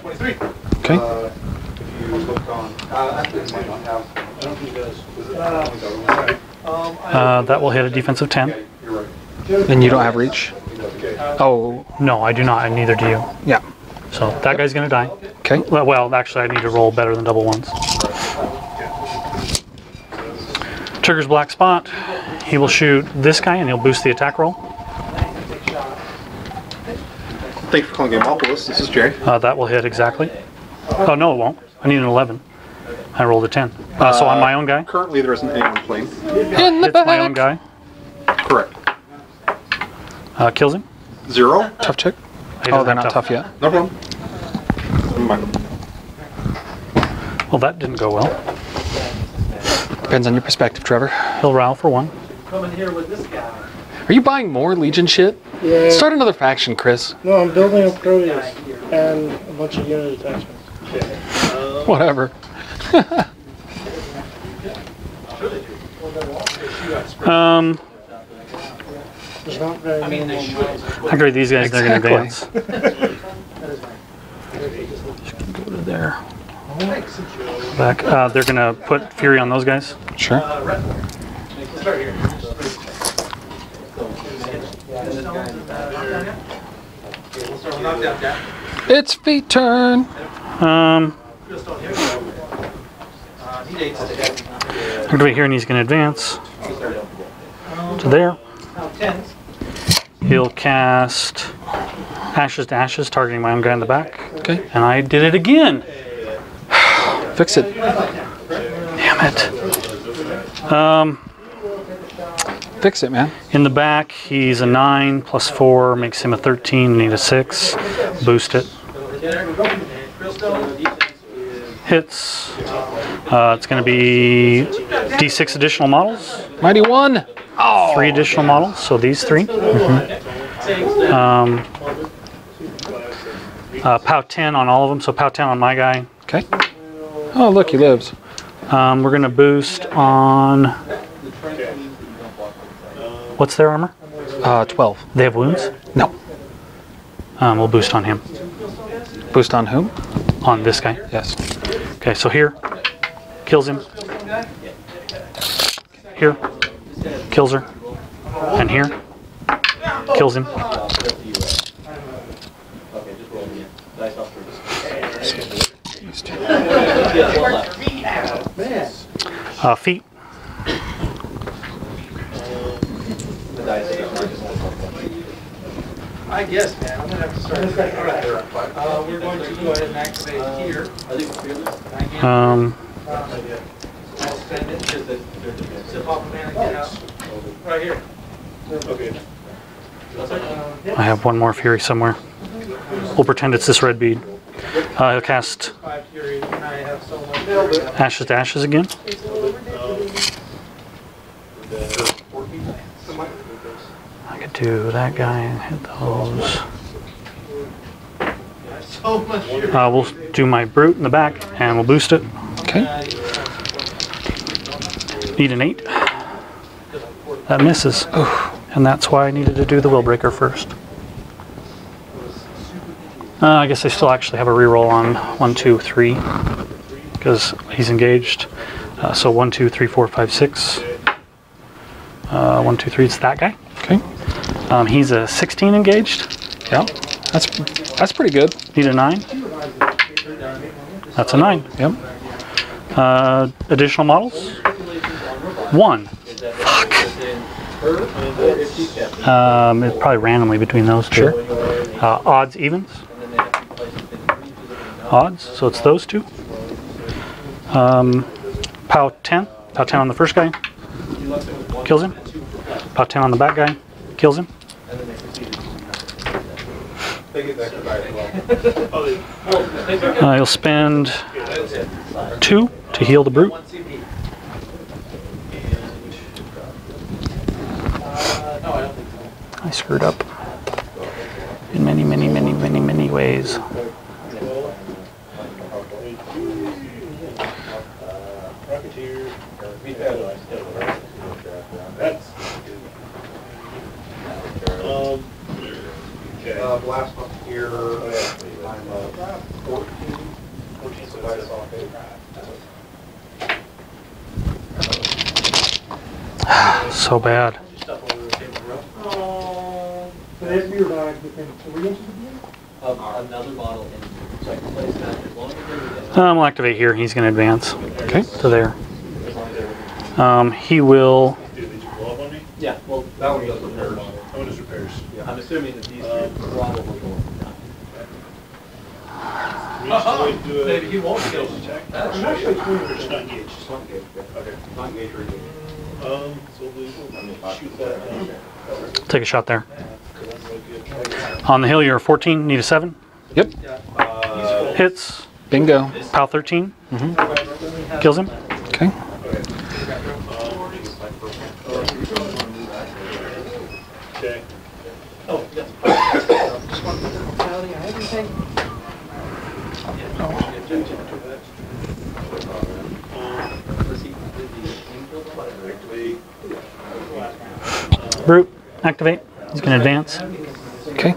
Okay. Um, Uh, that will hit a defensive 10. And you don't have reach? Oh, No, I do not, and neither do you. yeah. So that guy's going to die. Okay. Well, well, actually, I need to roll better than double ones. Triggers black spot. He will shoot this guy, and he'll boost the attack roll. Thanks for calling Gameopolis. This is Jerry. Uh, that will hit exactly. Oh no, it won't. I need an 11. I rolled a 10. Uh, so on my own guy, Currently, there isn't anyone playing. In the hits my own back. guy, Correct. uh, kills him. Zero. Tough check. He Oh, doesn't they're have not tough yet. No problem. Never mind. Well, that didn't go well. Depends on your perspective, Trevor. He'll rile for one. come in here with this guy. Are you buying more Legion shit? Yeah. Start another faction, Chris. No, I'm building a Proteus and a bunch of unit attachments. Whatever. [laughs] Um, There's not very many more miles. I agree. These guys, they're going to Exactly. advance. [laughs] Go to there. Back. Uh, they're going to put Fury on those guys. Sure. Start here. We'll start with knockdown, Jack. It's feet turn. Um, Just on here. Uh, need eights. I'm going to be here, and he's going to advance to there. Now. He'll cast Ashes to Ashes, targeting my own guy in the back. Okay. And I did it again. [sighs] Fix it. Damn it. Um, Fix it, man. in the back, he's a 9 plus 4 makes him a 13. Need a 6. Boost it. Hits. Uh, it's going to be D6 additional models. Mighty one. Oh. Three additional models, so these 3 Um, uh, POW 10 on all of them, so POW 10 on my guy. Okay. Oh, look, he lives. Um, we're going to boost on. What's their armor? Uh, 12. They have wounds? No. Um, we'll boost on him. Boost on whom? On this guy. Yes. Okay, so here. Kills him. Here. Kills her. And here. Kills him. Uh, feet. I guess, man. I'm gonna have to start. All right. Uh, we're going to go ahead and activate here. Again, Um, I'll spend it. Zip off a man and get out. Right here. Okay. I have one more Fury somewhere. We'll pretend it's this red bead. Uh, he'll cast Five fury. And I have so much. Ashes to Ashes again. Do that guy and hit those. So much fury. Uh, we'll do my Brute in the back and we'll boost it. Okay. Need an 8. That misses. Oh, And that's why I needed to do the Will Breaker first. Uh, I guess I still actually have a reroll on 1, 2, 3 because he's engaged. Uh, so 1, 2, 3, 4, 5, 6. Uh, 1, 2, 3, it's that guy. Okay. Um, he's a 16 engaged. Yeah. That's that's pretty good. Need a 9. That's a 9. Yep. Uh, additional models? One. Fuck. Um, it's probably randomly between those two. Uh, odds, evens? Odds, so it's those two. Um, POW 10. POW 10 on the first guy. Kills him. POW 10 on the back guy. Kills him. He'll spend two to heal the brute. I screwed up in many, many, many, many, anyways. Rocketeer. Uh, last one here, I'm, uh, fourteen, fourteen, so that's all okay. [sighs] So bad. That beer bag within three inches of you? Of another bottle in, so I can place that as long as they're within, Um, we'll activate here. He's going to advance Okay. to there. as long as they're within. Um, he will. Dude, did you blow up on me? Yeah, well, that one goes with hers. Oh, just repairs. I'm assuming that these two probably will go. We just always do a- Maybe he won't kill Skills check. That's Or actually It's not engaged. Okay. Not engaged or engaged. Um, so we shoot that. Take a shot there. So that's like good. On the hill, you're 14. Need a 7. Yep. Uh, Hits. Bingo. POW 13. Kills him. Okay. Okay. Oh, yes. Activate. Brute. Activate. He's going to advance. Okay.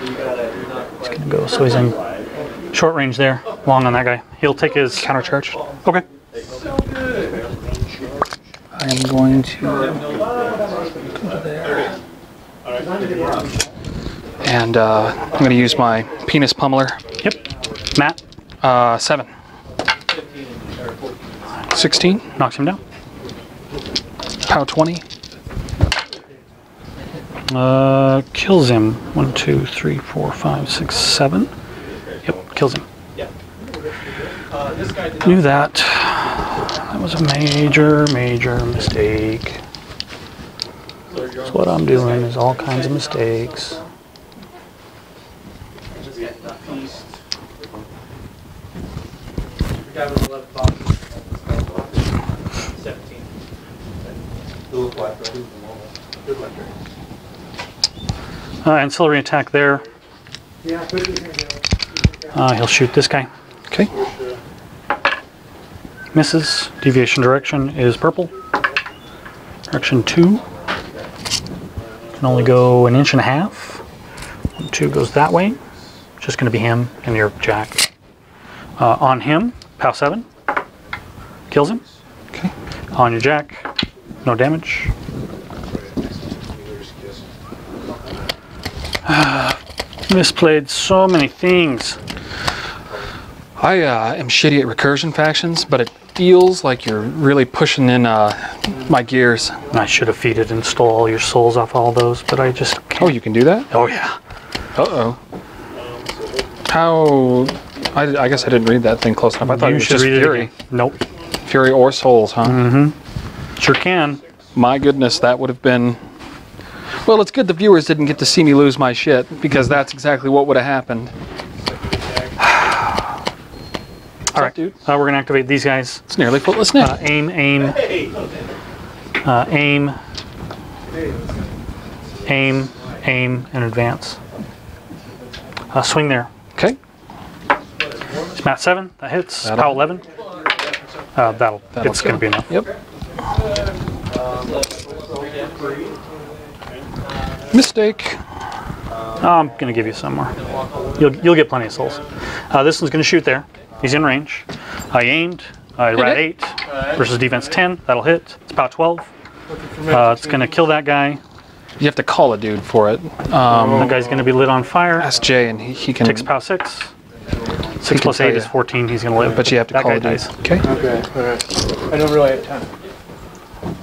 He's going to go. So he's in short range there. Long on that guy. He'll take his Counter charge. Okay. I am going to and uh, I'm going to use my penis pummeler. Yep. MAT. Uh, seven. 16. Knocks him down. Pow 20. Uh, kills him. One, two, three, four, five, six, seven. Yep, kills him. This guy did Knew that. That was a major, major mistake. That's what I'm doing is all kinds of mistakes. Feast. The guy with the left box. Seventeen. Uh, ancillary attack there. Yeah, put your hand down. Uh, he'll shoot this guy. Okay. Misses. Deviation direction is purple. Direction two. Can only go an inch and a half. One, two goes that way. Just going to be him and your jack. Uh, on him, POW 7. Kills him. Okay. On your jack, no damage. [sighs] Misplayed so many things. I uh, am shitty at recursion factions, but it feels like you're really pushing in uh, my gears. I should have feeded and stole all your souls off all those, but I just can't. Oh, you can do that? Oh yeah. Uh oh. How? I, I guess I didn't read that thing close enough. I thought you it was should just read it Fury. again. Nope. Fury or Souls, huh? Sure can. My goodness, that would have been. Well, it's good the viewers didn't get to see me lose my shit because that's exactly what would have happened. All right, dude? Uh, we're gonna activate these guys. It's nearly footless Nick. Uh, aim, aim, uh, aim, aim, aim, and advance. Uh, swing there. okay. It's mat seven. That hits. That'll- Pow eleven. Uh, that'll. That'll it's gonna be enough. Yep. Mistake. I'm gonna give you some more. You'll you'll get plenty of souls. Uh, this one's gonna shoot there. He's in range. I aimed. I rat it. eight versus defense ten. That'll hit. It's about twelve. Uh, it's gonna kill that guy. You have to call a dude for it. Um, That guy's gonna be lit on fire. ask Jay, and he, he can. Takes POW six. Six can plus tell eight you. is fourteen. He's gonna live. But you have to that call a dude. dies. Okay. Okay, alright. I don't really have time.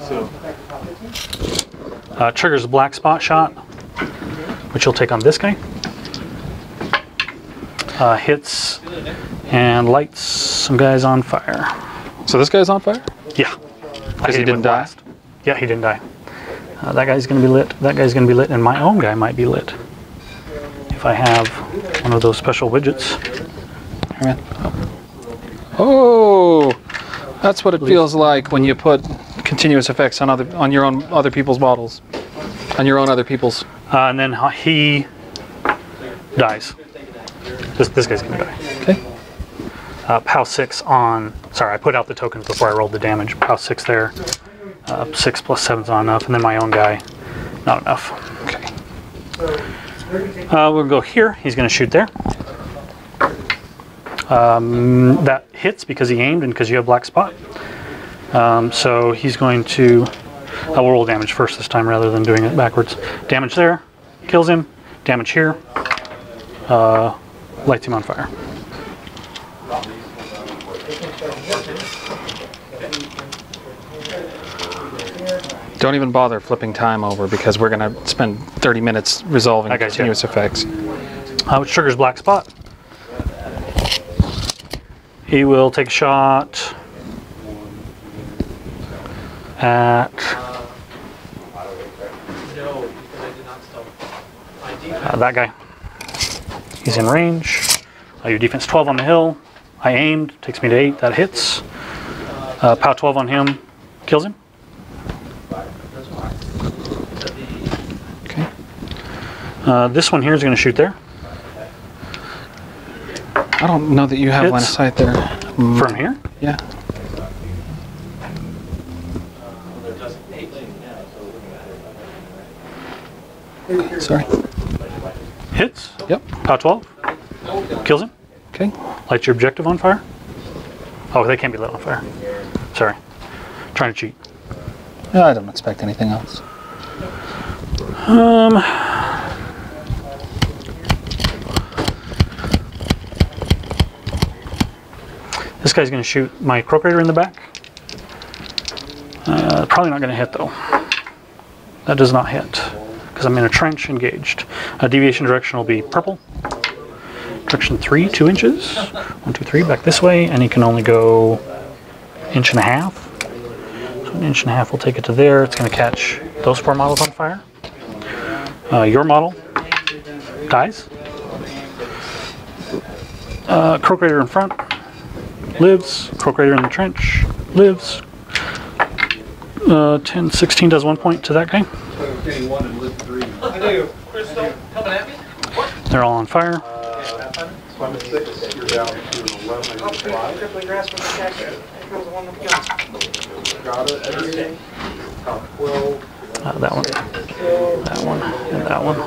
So, Uh, triggers a black spot shot, which you'll take on this guy. Uh, hits and lights some guys on fire. So this guy's on fire? Yeah. Hit he didn't die? blast. Yeah, he didn't die. Uh, that guy's gonna be lit. That guy's gonna be lit, and my own guy might be lit. If I have one of those special widgets. Oh, that's what it feels like when you put continuous effects on other on your own other people's models, on your own other people's. Uh, and then he dies. This, this guy's gonna die. Okay. Uh, POW 6 on, sorry, I put out the tokens before I rolled the damage. POW 6 there. Uh, 6 plus 7's not enough. And then my own guy, not enough. Okay. Uh, we'll go here. He's going to shoot there. Um, that hits because he aimed and because you have black spot. Um, so he's going to. I will roll damage first this time rather than doing it backwards. Damage there, kills him. Damage here, uh, lights him on fire. Don't even bother flipping time over because we're gonna spend 30 minutes resolving I got you. continuous effects. Uh, which triggers black spot. He will take a shot at No, because I did not stealth. Uh, that guy. He's in range. Uh, your defense 12 on the hill. I aimed, takes me to 8, that hits. Uh, POW 12 on him, kills him. Uh, this one here is going to shoot there. I don't know that you have line of sight there. Mm, From here? Yeah. Sorry. Hits. Yep. POW 12. Kills him. Okay. Light your objective on fire. Oh, they can't be lit on fire. Sorry. Trying to cheat. I don't expect anything else. Um. This guy's going to shoot my Croak in the back. Uh, probably not going to hit though. That does not hit because I'm in a trench engaged. Uh, deviation direction will be purple. Direction three, two inches. One, two, three, back this way, and he can only go inch and a half. So an inch and a half will take it to there. It's going to catch those four models on fire. Uh, your model dies. Uh, in front lives. Raider in the trench lives. Uh, 10, 16 does one point to that guy. They're all on fire. Uh, that one, that one, and that one.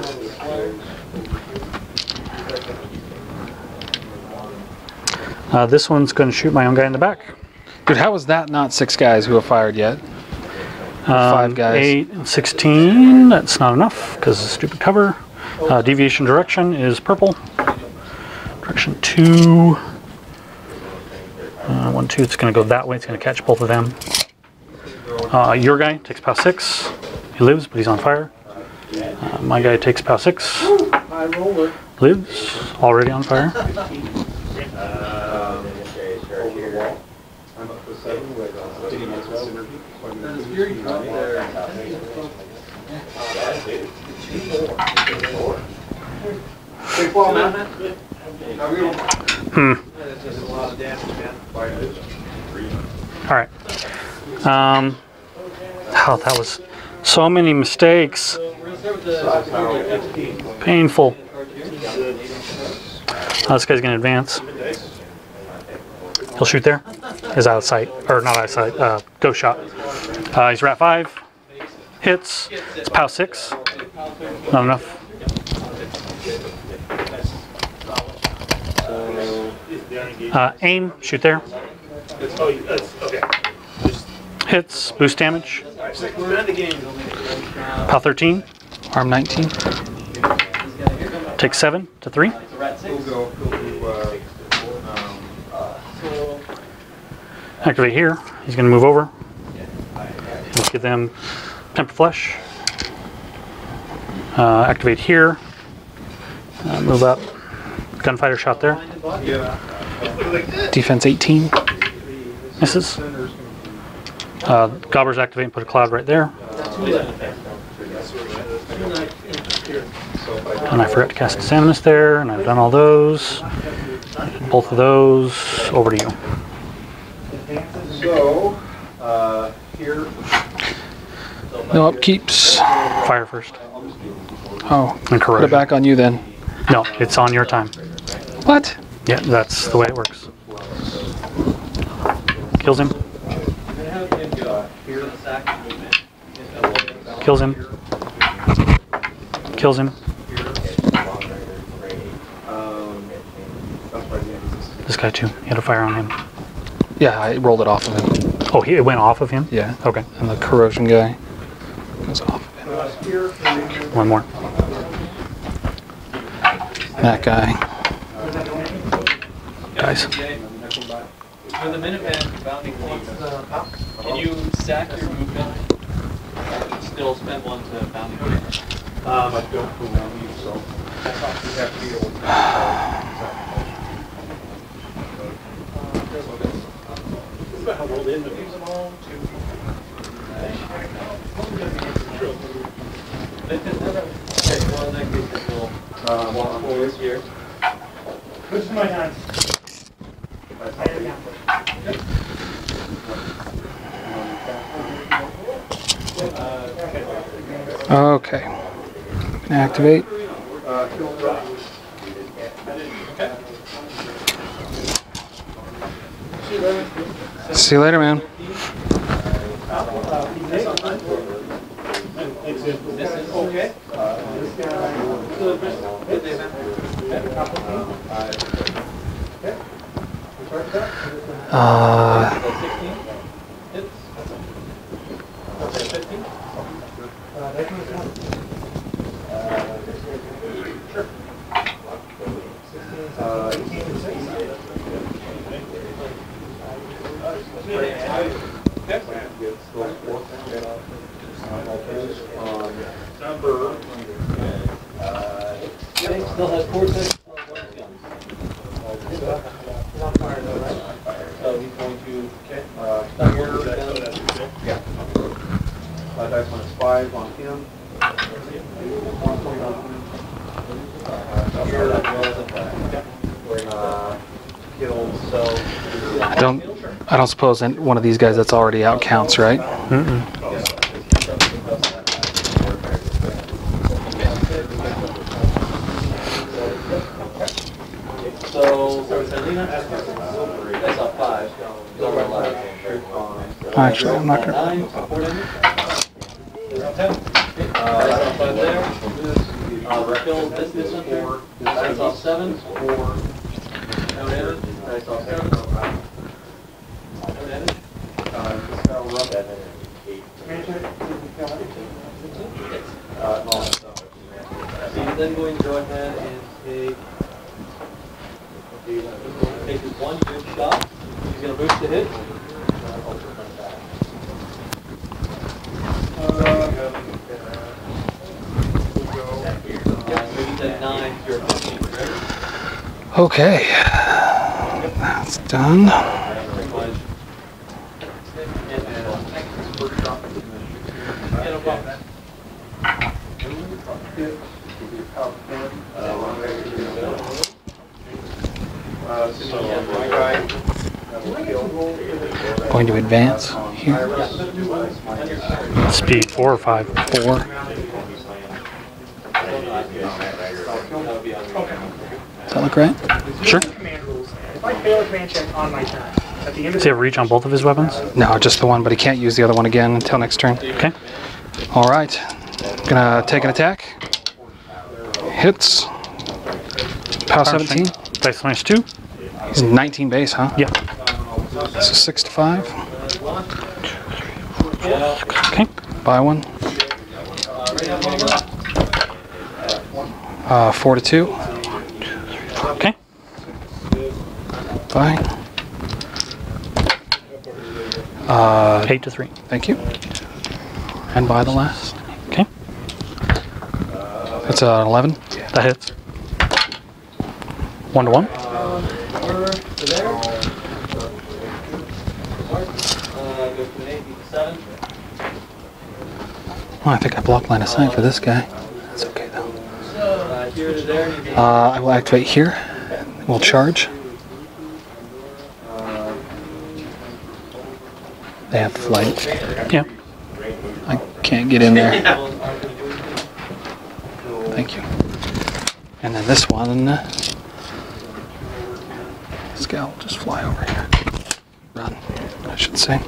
Uh, this one's going to shoot my own guy in the back. Dude, how is that not six guys who have fired yet? Five Um, guys. 8 and 16, that's not enough because of stupid cover. Uh, deviation direction is purple. Direction 2. Uh, 1, 2, it's going to go that way. It's going to catch both of them. Uh, your guy takes POW 6. He lives, but he's on fire. Uh, my guy takes POW 6. Lives, already on fire. I'm up to minutes of synergy. so I'm Big we don't- Hmm. That's a. All right. Um, oh, that was so many mistakes. Painful. Oh, this guy's gonna advance. He'll shoot there. Is out of sight, or not out of sight, uh, ghost shot. Uh, he's rat 5, hits, it's POW 6, not enough. Uh, aim, shoot there. Hits, boost damage. POW 13, arm 19. Take 7 to 3. Activate here. He's going to move over. Let's give them temp flesh. Uh, activate here. Uh, move up. Gunfighter shot there. Defense 18. Misses. Uh, Gobbers activate and put a cloud right there. And I forgot to cast Examinus there, and I've done all those. Both of those. Over to you. So, uh, here, No upkeeps. Fire first. Oh, And put it back on you then. No, it's on your time. What? Yeah, that's the way it works. Kills him. Kills him. Kills him. This guy too. He had a fire on him. Yeah, I rolled it off of him. Oh, he, it went off of him? Yeah. Okay. And the corrosion guy goes off of him. One more. That guy. Guys. For the Minuteman bounty fleet, can you stack your movement and still spend one to bounty fleet? Um, I don't believe so. I thought you have to be able [sighs] to. Okay, well, in that case, then we'll walk forward here. This is my hand. Okay. Can activate. See you later, man. Uh, Sixteen hits. Okay, fifteen. Okay, still has four six, still has one gun. So he's going to, uh, stop your gun. Uh, dice minus five on him. One point on him. Your gun rolls attack. Uh, Kills, so. I don't. I don't suppose one of these guys that's already out counts, right? Over eleven. Actually, I'm not gonna. Nine, four damage. Ten. Uh, that's off five there. Uh, kill this distance. That's off seven. Four. No damage. That's off seven. No damage. Uh, no. So he's then going to go ahead and take, he's going to take his one good shot. He's going to boost the hit. Yeah, so he's at nine, you're at fifteen, correct? Okay. That's done. Pretty much. Yeah, no problem. Uh, so my guy, that that's done. Going to advance here. Speed four or five. Four. That would be on your- Does that look right? Sure. Command rules. If I a check on my turn, at the end Does he have reach on both of his weapons? No, just the one, but he can't use the other one again until next turn. Okay. All right. Gonna take an attack. Hits. Power 17. Dice minus two. He's 19 base, huh? Yeah. So 6 to 5. Okay. Buy one. uh, right now, Homer. Uh, 4 to 2. Okay. Buy. Eight to three. thank you. And by the last. Okay. That's uh, 11. That hits. One to one. We're to there. Uh, go from eight to seven. Oh, I think I blocked line of sight for this guy. That's okay though. Uh, here to there. you can- Uh, I will activate here. We'll charge. They have flight. Yeah. I can't get in there. Thank you. And then this one This guy will just fly over here. Run, I should say.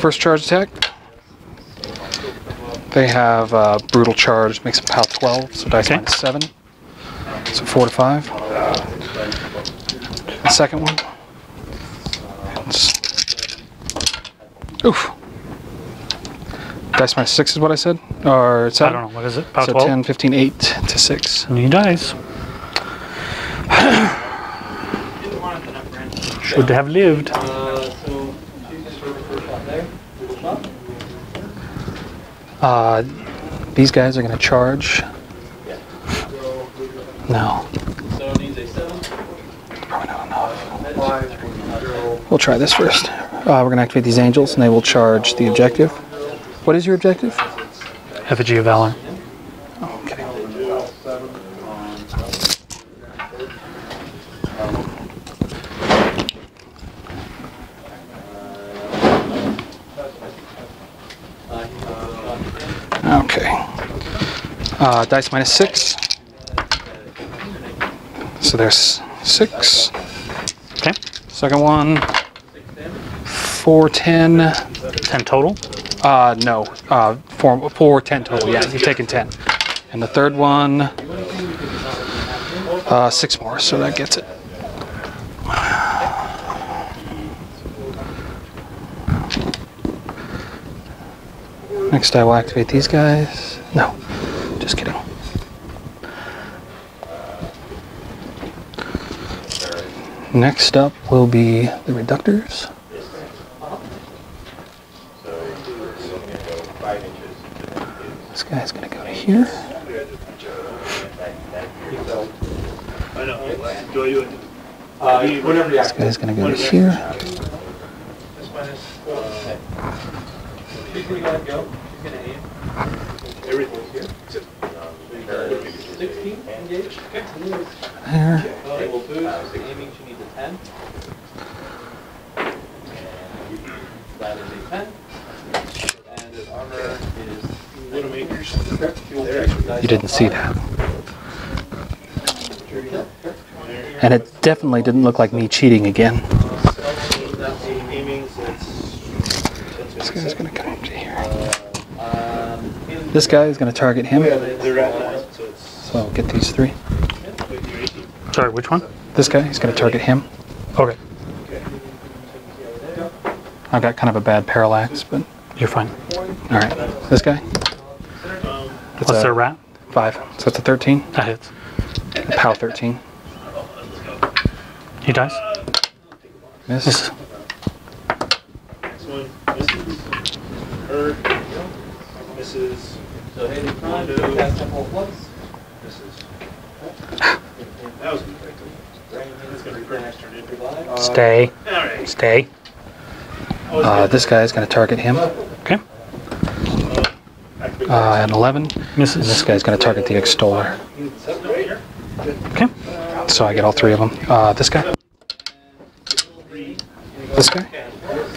First charge attack. They have uh, brutal charge, makes them PAL 12, so dice Okay. minus 7. So 4 to 5. The second one. Oof. Dice minus 6 is what I said? Or it's I don't know. What is it? About So 12? 10, 15, 8 to 6. New dice. [coughs] Should have lived. Uh, so choose to start the first shot there. Shot. Uh, these guys are going to charge. No, So it needs a seven. probably not enough. We'll try this first. Uh, we're going to activate these angels and they will charge the objective. What is your objective? Effigy of Valor. Okay. Okay. Uh, dice minus six. So there's six. Okay. Second one, four, ten. 10 total. Uh, no, uh, four, four, ten total. Yeah, you've taken ten. And the third one, uh, six more. So that gets it. Next, I will activate these guys. No, just kidding. Next up will be the reductors. This guy's gonna go to here. I know. Do you? Uh, whenever you This guy's gonna go to here. She's gonna let go. She's gonna aim. Everything's here. Sixteen engage. There. Okay, we'll. Aiming, she needs a ten. That is a ten. And his armor is. You didn't see that. And it definitely didn't look like me cheating again. Aiming, so it's. This guy's gonna come up to here. Um, This guy is gonna target him. They're at nine, so I'll get these three. wait, you're 18. Sorry, which one? This guy, he's gonna target him. Okay. I've got kind of a bad parallax, but You're fine. all right. This guy. That's What's a their rat? Five. So it's a 13. That hits. POW 13. He dies. Miss. Misses. This one misses. Her. Misses. So Haley Prime, cast Temple Flux. Misses. That was effective. That's gonna be pretty next turn, isn't it? Stay. Stay. Uh, this guy is gonna target him. Uh, an 11. And this guy's gonna target the extoller. Okay. So I get all three of them. Uh, this guy. This guy.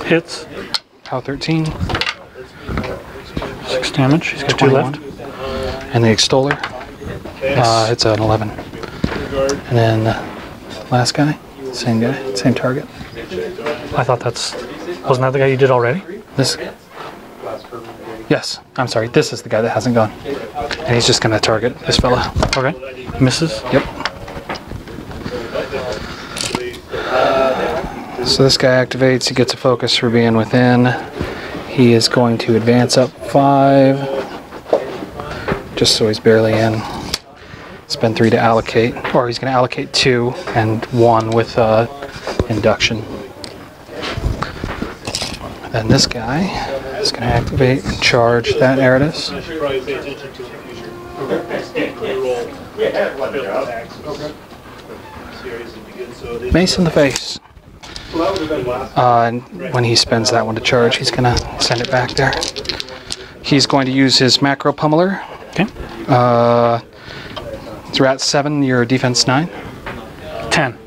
Hits. POW 13. Six damage. He's got two left. And the extoller. Uh, it's an 11. And then uh, last guy. Same guy. Same target. I thought that's. Wasn't that the guy you did already? This. Yes. I'm sorry. This is the guy that hasn't gone. And he's just gonna target this fella. Okay. Misses. Yep. So this guy activates, he gets a focus for being within. He is going to advance up five, just so he's barely in. Spend three to allocate, or he's going to allocate two and one with uh, induction. Then this guy is going to activate and charge that Eridus. I should probably pay attention to in the future. Roll. Failed attacks. Series would be good, so they- Mace in the face. So that would have been last. Uh, and when he spends that one to charge, he's going to send it back there. He's going to use his macro pummeler. Okay. Uh, through at 7, your defense 9. Ten.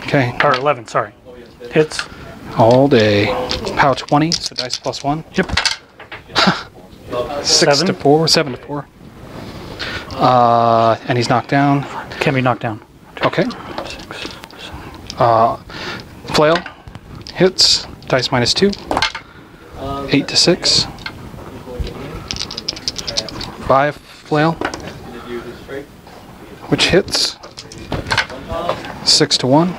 Okay. Or eleven. Sorry. Hits. All day. POW 20, so dice plus 1. Yep. 6 to 4, 7 to 4. Uh, and he's knocked down. Can be knocked down. Okay. Uh, Flail hits. Dice minus two. Eight to six. Five flail, which hits. Six to one.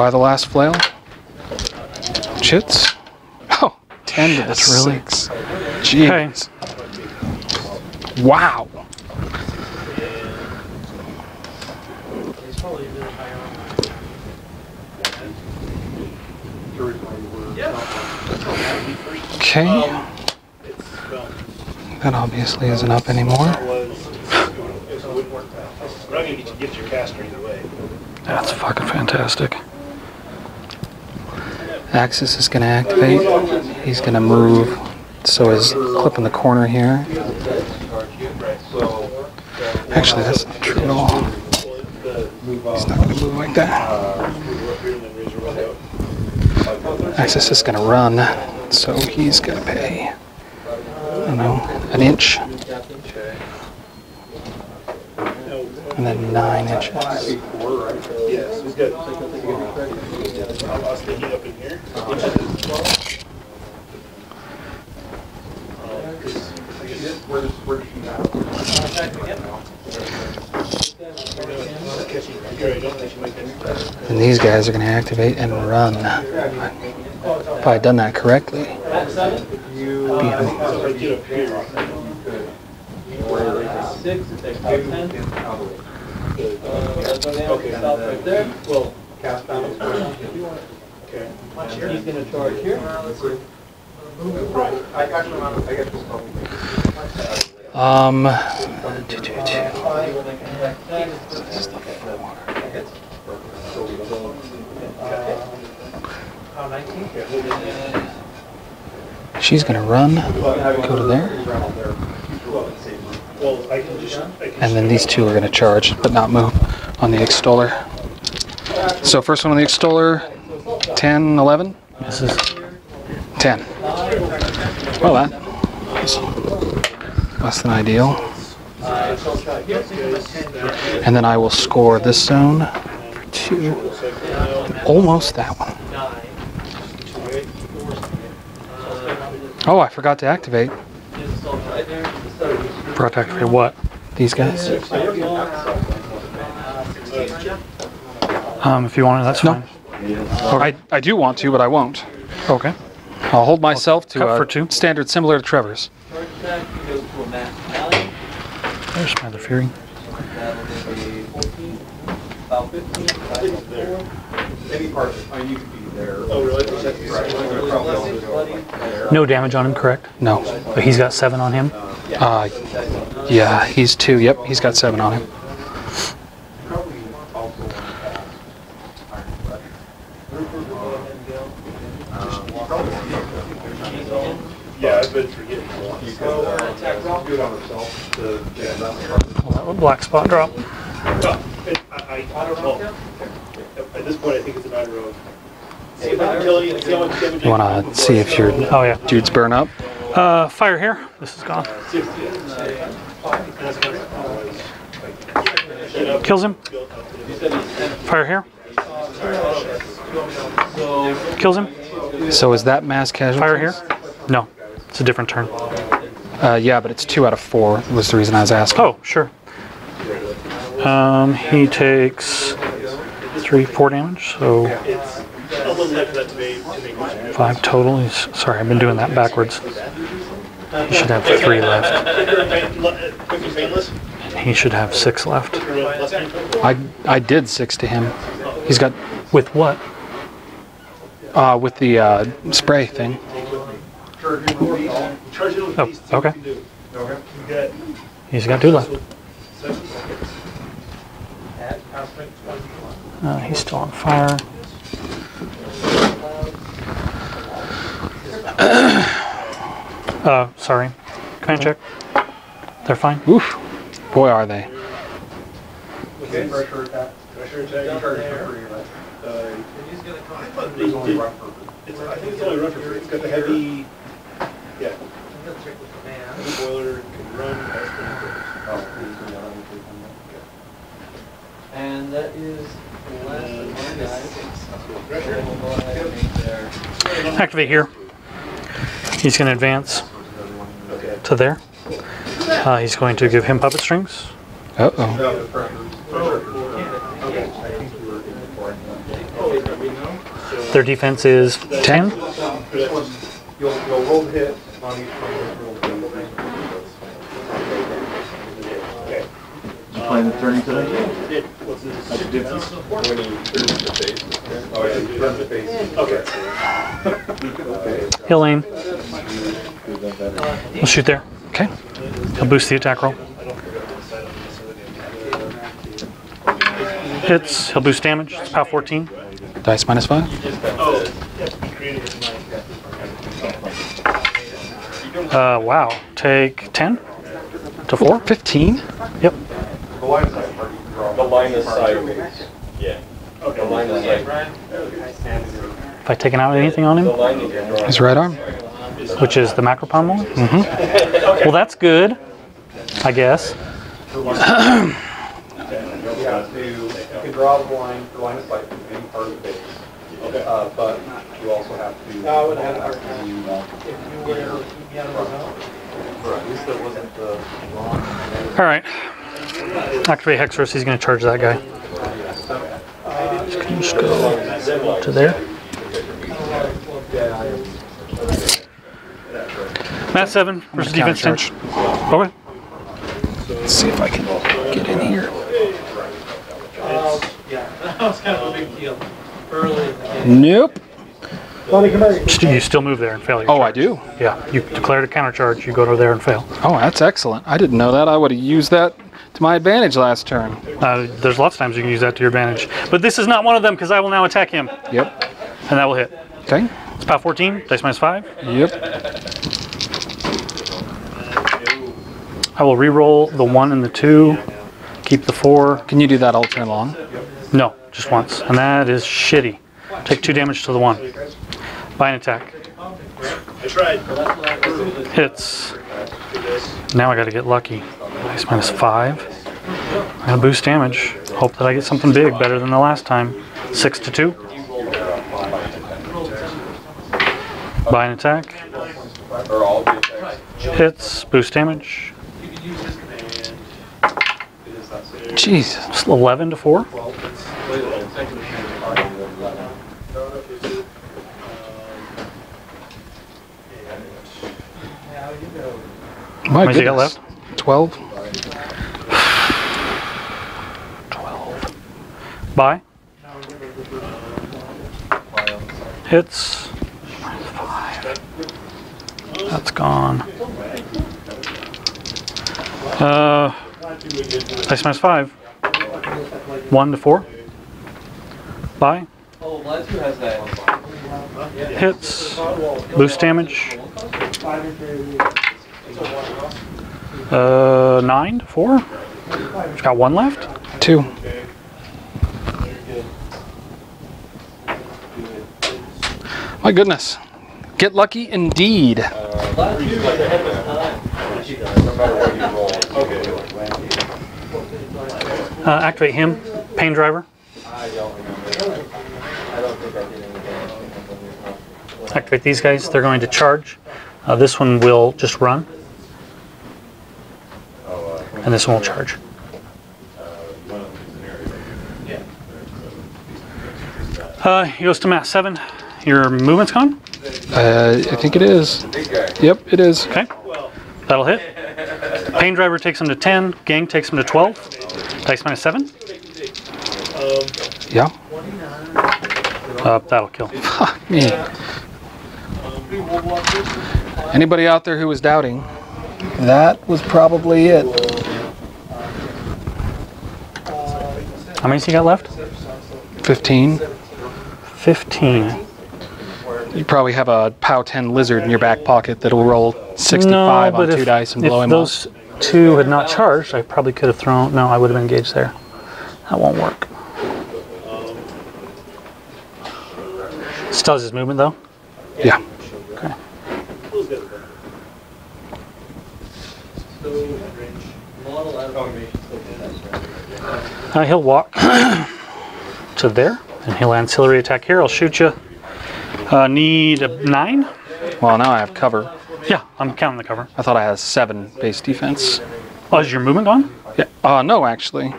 By the last flail, Chits. hits. Oh, 10 to the Shit, really? six. Jeez. Wow. Okay. That obviously isn't up anymore. Was, it wouldn't work. We're not gonna get you, get your caster either way. That's fucking fantastic. Axis is going to activate. He's going to move. So his clip in the corner here. Actually, that's not true at all. He's not going to move like that. Axis is going to run. So he's going to pay, I don't know, an inch. And then nine inches. And these guys are going to activate and run. If I had done that correctly, be So if I get here, Six, it takes about ten. Okay. Stop right there. well, Cast balance. okay. He's gonna charge here. I got you, I. Um, she's gonna run, go to there, Well, I can just, I can. and then these two are gonna charge, but not move on the extoller. So first one on the extoller, 10, 11? Misses. 10. Well, that is less than ideal. And then I will score this zone for two. Almost that one. Oh, I forgot to activate Forgot to activate what? these guys. Um, if you want it, that's No. fine. I, I do want to, but I won't. Okay. I'll hold myself to a for two. standard similar to Trevor's. There's my other Fury. Any part of it, I mean, you could be there. Oh. No damage on him, correct? No. But he's got seven on him. Uh, yeah, he's two. Yep, he's got seven on him. Probably also want to cast Iron Flesh. Yeah, I've been forgetting. You could, uh, do it on herself to, yeah, that's part. Well, that would black spot drop. No, it- I, I, well, at this point, I think it's a matter of. See if I can kill you and see how much damage. You want to see if your Oh yeah. dudes burn up? Uh, fire here. This is gone. See if- yeah. And that's kind of- otherwise, you know, Kills him. built up to the- Fire here. Kills him. So is that mass casualty? Fire here. No, it's a different turn. Uh, yeah, but it's two out of four. Was the reason I was asking. Oh, sure. Um, he takes three, four damage, so It's a little late for that to make, to make much difference. five total. He's sorry, I've been doing that backwards. He should have three left. Quick and painless. He should have six left. I I did six to him. He's got With what? uh, with the uh, spray thing. Sure, if you would be all. Charge it with Oh, these, okay. you can do. Okay. You got He's got two left. Uh, he's still on fire. [coughs] uh, sorry. Can I check? They're fine. Oof, boy are they. Okay. Pressure attack. Pressure attack. Charge it for free, right? Uh, I thought It's only rough for. It's, I think it's only run for free. It's got the heavy, yeah the boiler can run as And that is the last of my guys. Activate here. He's going to advance to there. Uh, he's going to give him puppet strings. Uh-oh. Oh, their defense is 10. You'll roll hit on each one. Playing the turning today? What's this? How'd you do? Oh, yeah, you turn the face. Okay. He'll aim. We'll shoot there. Okay. He'll boost the attack roll. Hits. He'll boost damage. It's POW 14. Dice minus five. Oh, yeah, created it in my- Uh, wow. Take 10 to 4. 15? Yep. The line of sight part, you can draw. The line is sideways. Yeah. The line is sideways. If I taken out anything on him, line that you're drawing. His right arm? which is the macro pommel. Mm-hmm. Well, that's good. I guess. You have you can draw the line, the line of sight from any part of the base. Uh, but you also have to. I would have a hard time. If you were able to keep me out of the zone. At least it wasn't the long. All right. Activate Hexeris. He's going to charge that guy. Just go to there. MAT 7 versus defense 10. charge. Okay. Let's see if I can get in here. Yeah, that was kind of a big deal early in the game. Nope. You still move there and fail Oh, I do. Yeah, you declared a counter charge. You go to there and fail. Oh, that's excellent. I didn't know that. I would have used that to my advantage last turn. Uh, there's lots of times you can use that to your advantage. But this is not one of them because I will now attack him. Yep. And that will hit. Okay. It's POW 14, dice minus 5. Yep. I will re-roll the 1 and the 2. Keep the 4. Can you do that all turn long? No, just once. And that is shitty. Take 2 damage to the 1. Buy an attack. I tried. Hits. Now I gotta get lucky. Dice minus 5. I'm gonna boost damage. Hope that I get something big, better than the last time. 6 to 2. Buy an attack. Or all the attacks. Hits. Boost damage. Jesus. Just 11 to 4. My How got goodness. left? 12. 12. Buy. Hits. Five. That's gone. Uh, dice minus five. One to four. That. Hits. Boost damage. Uh, nine to four. Got one left. Two. My goodness. Get lucky indeed. Uh, activate him. Pain driver. Activate these guys. They're going to charge. Uh, this one will just run, and this one will charge. Uh, he goes to mat seven. Your movement's gone. Uh, I think it is. Yep, it is. Okay, that'll hit. Pain driver takes him to 10. Gang takes him to 12. Dice minus seven. Yeah. Uh, that'll kill. [laughs] Fuck me. Anybody out there who was doubting? That was probably it. How many's he got left? 15. 15. You probably have a POW 10 lizard in your back pocket that'll roll 65 no, on but two if, dice and blow him those two had not charged, I probably could have thrown. No, I would have engaged there. That won't work. Still has his movement though. Yeah. Okay. Uh, he'll walk [clears throat] to there, and he'll ancillary attack here. I'll shoot you. Uh, need a nine. Well, now I have cover. Yeah, I'm counting the cover. I thought I had seven base defense. Oh, is your movement gone? Yeah. Uh, no, actually.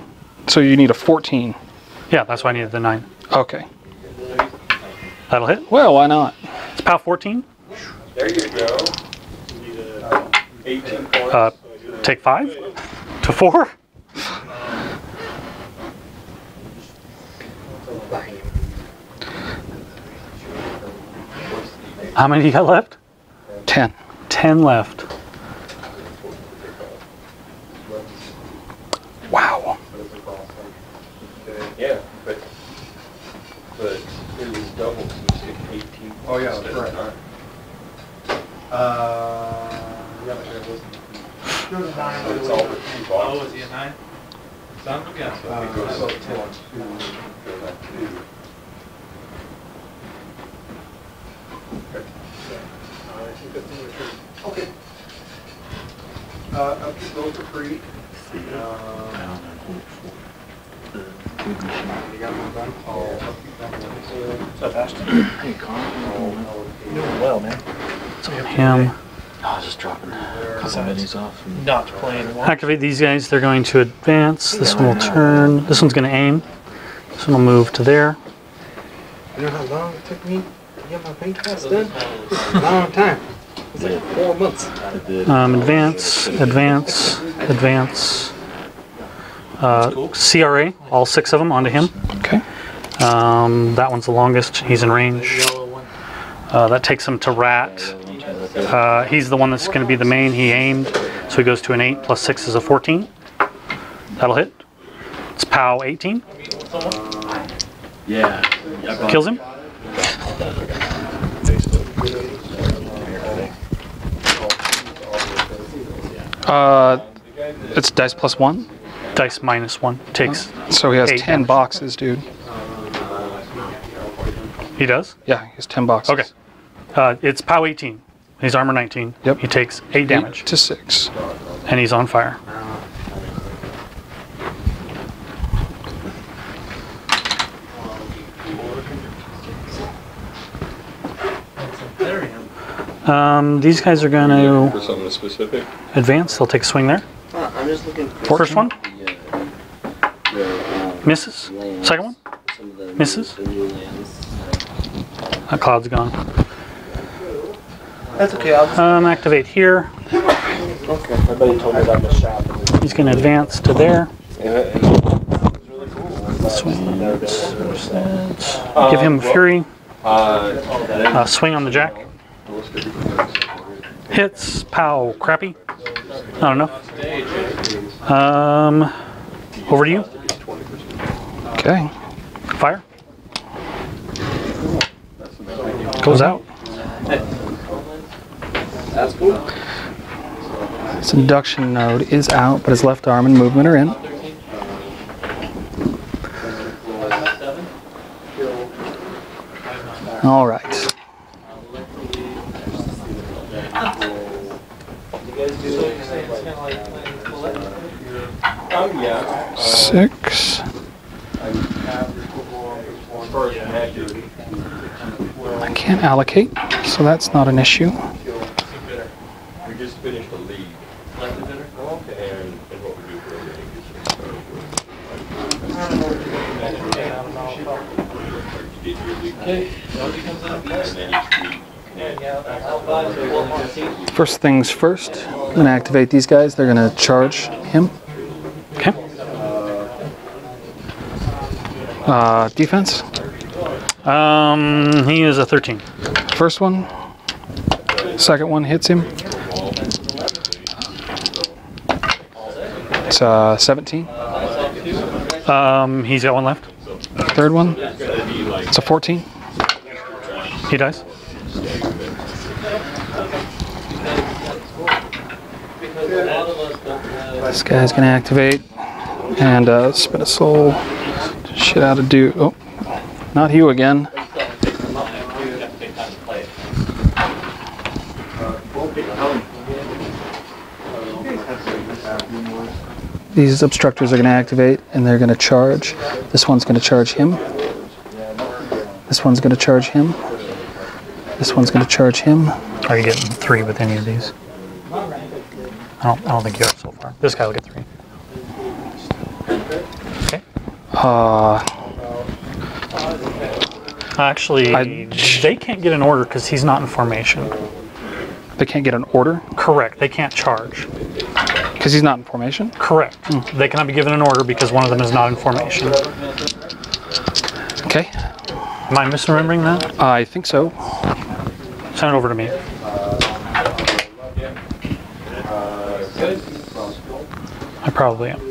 So you need a 14. Yeah, that's why I needed the nine. Okay. That'll hit. Well, why not? It's POW 14. There you go. Eighteen points. Uh, take five to four. How many you got left? 10. Ten left. Wow. Yeah, but, but it was double, so it's eighteen. Oh, yeah, that's right. Uh, yeah, but it wasn't. It was a nine. But it's all the two Oh, boxes. was he a nine? Son of a gun. So it goes up to one, two, go back two. Okay. Uh, I'll keep those for free. Um, You got one done? I'll I'll keep them. What's up, Ashton? Hey, Carl. Doing well, man. So him. I was just dropping a couple minis off. Not playing one. Activate these guys. They're going to advance. This one will turn. This one's going to aim. This one will move to there. You know how long it took me to get my paint class done? Long time. It's like four months. Um, advance, advance, advance. Uh, CRA, all six of them onto him. Okay. Um, that one's the longest. He's in range. Uh, that takes him to rat. Uh, he's the one that's going to be the main. He aimed, so he goes to an 8 plus 6 is a 14. That'll hit. It's POW 18. Yeah. Kills him. Uh, it's dice plus one. Dice minus 1. Takes. So he has Eight 10 damage. boxes, dude. He does? Yeah, he has 10 boxes. Okay. Uh, it's POW 18. He's armor 19. Yep. He takes 8 Eight damage. to 6. and he's on fire. Um, these guys are going to For something specific? advance. They'll take a swing there. Uh, I'm just looking for First one the, uh, the, um, misses. lands, Second one, some of the new- Misses? The new that cloud's gone. That's okay. I'll just, Um, activate here. okay. Everybody told me about the shop. He's going to advance to there. Give him fury. Uh, swing on the jack. Hits. Pow. Crappy. I don't know. Um, over to you. Okay. Fire. Goes out. That's cool. His induction node is out, but his left arm and movement are in. All right. Um, yeah. Six. First accuracy. I can't allocate, so that's not an issue. First things first, I'm gonna activate these guys. They're gonna charge him. Okay. Uh, defense. Um, he is a 13. First one. Second one hits him. It's uh, 17. Um, he's got one left. Third one. It's a 14. He dies. This guy's gonna activate and uh, spin a soul. Shit out of do. Oh, not you again. These obstructors are going to activate and they're going to charge. This one's going to charge him. This one's going to charge him. This one's going to charge him. Are you getting three with any of these? I don't, I don't think you have so far. This guy will get three. Okay. Uh, Actually, I- they can't get an order because he's not in formation. they can't get an order Correct. They can't charge. Because he's not in formation. Correct. Hmm. They cannot be given an order because one of them is not in formation. Okay, Am I misremembering that? Uh, I think so. Send it over to me. I probably am.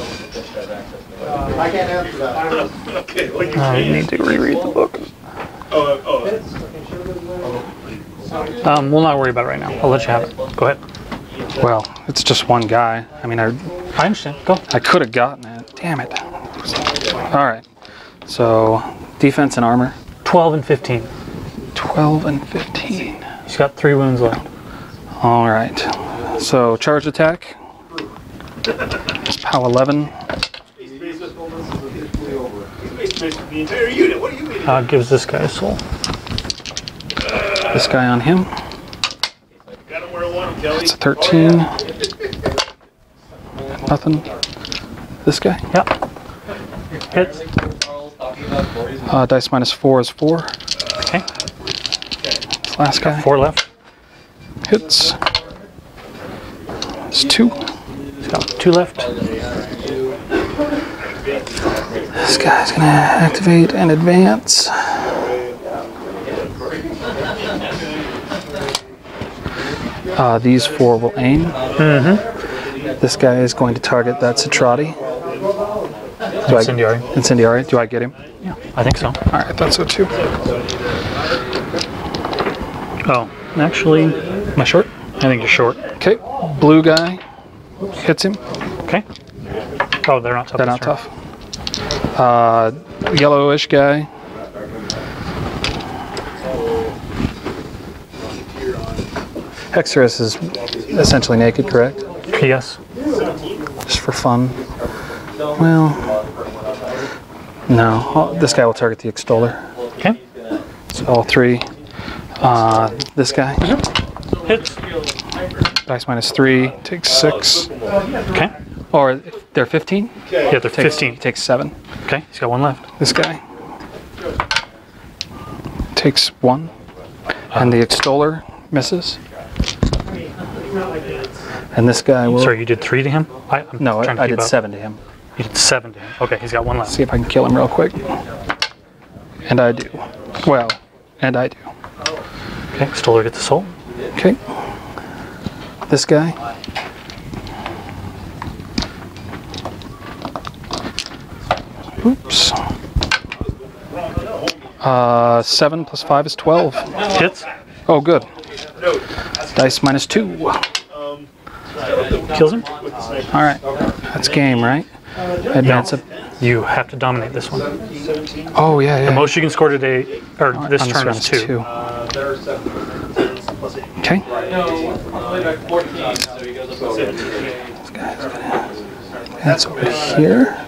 I can't answer that. [laughs] Okay, well, you I can. need to reread the book. Oh, oh, Um, we'll not worry about it right now. I'll let you have it. Go ahead. Well, it's just one guy. I mean, I I understand. Go. I could have gotten it. Damn it. All right. So defense and armor, 12 and 15. 12 and 15. He's got three wounds left. All right. So charge attack. POW 11. The entire unit, what do you? Uh, gives this guy a soul. This guy on him. Gotta wear one, Kelly. It's a 13. Nothing. This guy. Yep. Hits. Uh, dice minus 4 is 4. Okay. This last guy. Four left. Hits. It's 2. He's got two left. This guy's going to activate and advance. Uh, these four will aim. This guy is going to target that Cetrati. Do I- Incendiary. Incendiary. Do I get him? Yeah, I think so. All right, I thought so too. Oh, actually, am I short? I think you're short. Okay, blue guy hits him. Okay. Oh, they're not tough. They're not turn. tough. Uh, yellowish guy. Hexeris is essentially naked, correct? Yes. Just for fun. Well, no. This guy will target the extoller. Okay. So all three. Uh, this guy. Hits. Dice minus three. Takes six. Okay. Or they're 15. Yeah, they're Takes, 15. Takes seven. Okay, he's got one left. This guy takes one, and the extoller misses. And this guy will. Sorry, you did three to him? I, I'm no, trying to I, I did up. seven to him. You did seven to him. Okay, he's got one left. See if I can kill him real quick. And I do. Well, and I do. Okay, Stoller gets a soul. Okay. This guy. Oops. Uh, seven plus five is twelve. Hits. Oh, good. Dice minus two. Kills him. All right. That's game, right? Advance it. You have to dominate this one. Oh yeah, yeah. The most you can score today, or this turn is two. Okay. No, I'm way back 14, so he goes up to 17. That's over here.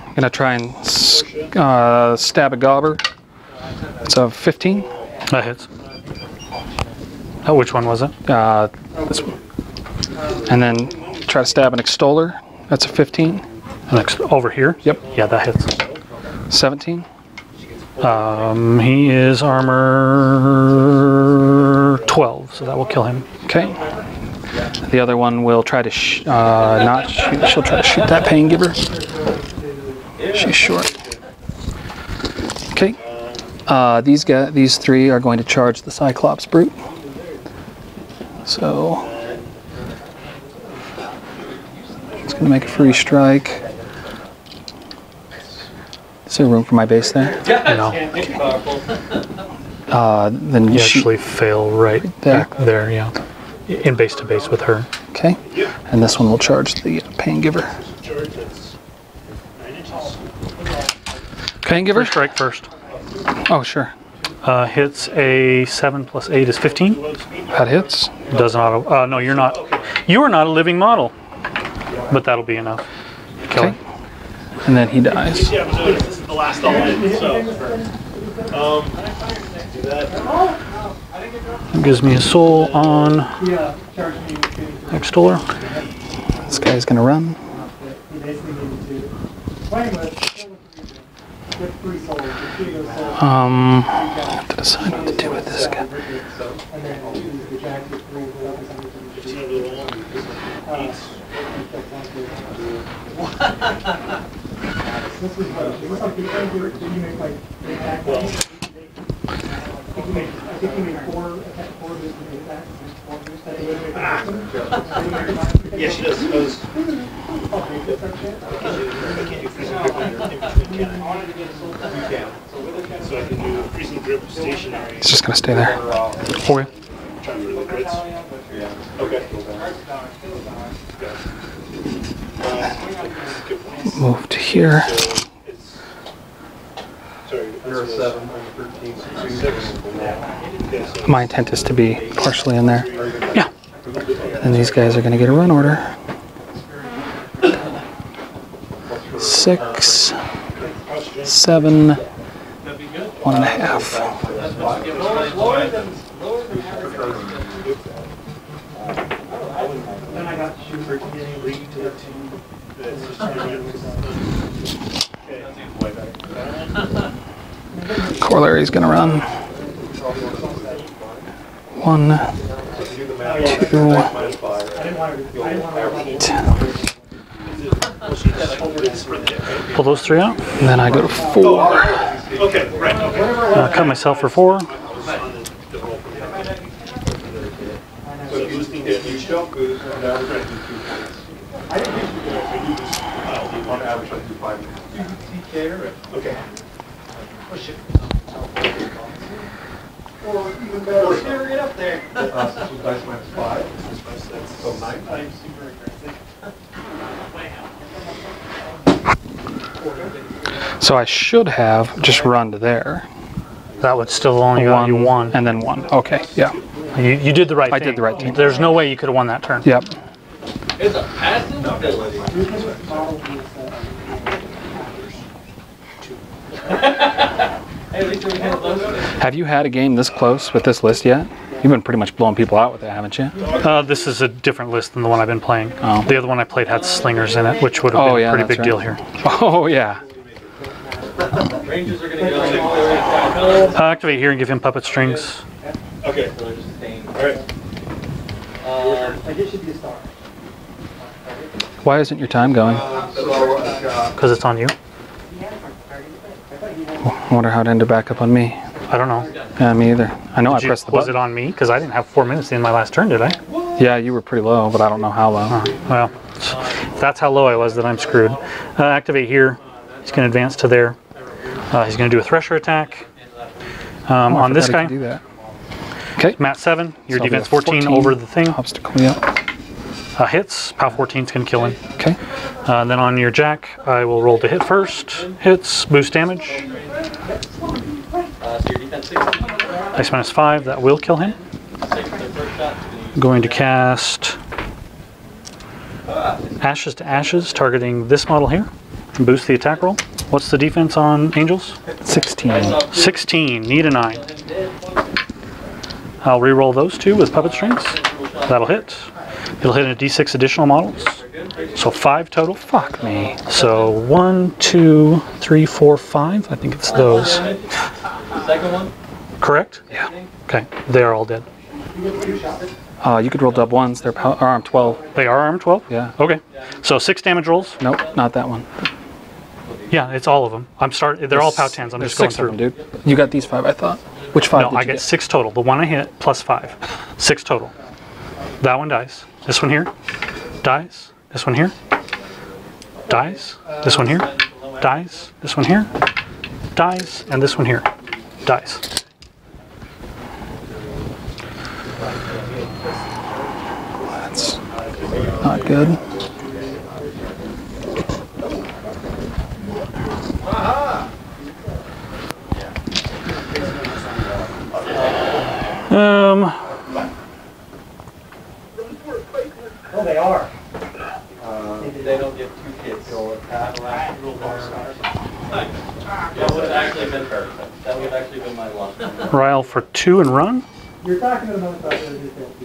Gonna try and uh, stab a gobber. It's a 15. That hits. Oh, which one was it? Uh, this one. And then try to stab an extoller. That's a 15. Next, over here? Yep. Yeah, that hits. 17. Um, he is armor 12, so that will kill him. Okay. The other one will try to sh- uh, not shoot. She'll try to shoot that pain giver. She's short. Okay. Uh, these guys, these three are going to charge the Cyclops brute. So it's going to make a free strike. Is there room for my base there? No, Uh, then you actually fail right There. back there, yeah. In base to base with her. Okay. And this one will charge the pain giver. Charge, that's nine inches. Pain giver? First strike first. Oh, sure. Uh, hits a 7 plus 8 is 15. That hits. Does not. Uh, no, you're not. You are not a living model. But that'll be enough. Kill Okay. And then he dies. Yeah, this is the last all so. Um, do that. it. Gives me a soul on Extoller. This guy's gonna run. Um, I have to decide what to do with this guy. Fifteen of the roll. Eight. Yeah, she does. I So I can do freezing stationary, He's just gonna stay there. Okay. Move to here. It's, My intent is to be partially in there. Yeah. And these guys are gonna get a run order. Six, seven, one and a half. Corollary's gonna run. One, two, eight. Pull those three out. And then I go to four. Okay, right, okay. Uh, cut myself for four. On the, the roll for the So boosting damage. You don't boost, on average I do two points. On average I do five points. Okay. Or even better. Get up there. Uh, so dice minus five, so nine. So I should have just run to there. That would still only got you one. And then one. Okay, yeah. You, you did the right I thing. did the right thing. There's no way you could have won that turn. Yep. [laughs] Have you had a game this close with this list yet? You've been pretty much blowing people out with it, haven't you? Uh, this is a different list than the one I've been playing. Oh. The other one I played had slingers in it, which would have Oh, been yeah, a pretty that's big deal right. here. [laughs] Oh yeah. Rangers are gonna go. Uh, activate here and give him puppet strings. Okay, alright. Um, Why isn't your time going? So I've got Because it's on you. I wonder how it ended back up on me. I don't know. Yeah, me either. I know Did I you- pressed the was button. it on me? Because I didn't have four minutes in my last turn, did I? Yeah, you were pretty low, but I don't know how low. Uh, well, if that's how low I was, then I'm screwed. Uh, activate here. He's going to advance to there. Uh, he's going to do a Thresher attack. Um, Oh, on this guy, do that. Okay. Mat 7, your So defense a 14, over the thing. Obstacle, yeah. Uh, hits. POW 14 is going to kill him. Okay. Uh, then on your Jack, I will roll to hit first. Hits, boost damage. uh, so your defense Dice minus 5, that will kill him. Going to cast Ashes to Ashes, targeting this model here. Boost the attack roll. What's the defense on Angels? 16. 16, need a 9. I'll re-roll those two with puppet strings. That'll hit. It'll hit a d6 additional models. So five total. Fuck me. So one, two, three, four, five. I think it's those. Second one? Correct? Yeah. Okay, they are all dead. Uh, you could roll dub ones. They're arm 12. They are arm 12? Yeah. Okay. So six damage rolls. Nope, not that one. Yeah, it's all of them. I'm start. They're all POW 10s. I'm just going six through. them, dude. You got these five, I thought. Which five No, did I you get get? six total. The one I hit plus five. Six total. That one dies. This one here dies. This one here dies. This one here dies. This one here dies. And this one here dies. That's not good. Um, Oh, they are. They don't get two hits. That would have actually been perfect. That would have actually been my luck. Ryle for two and run. You're talking about about the details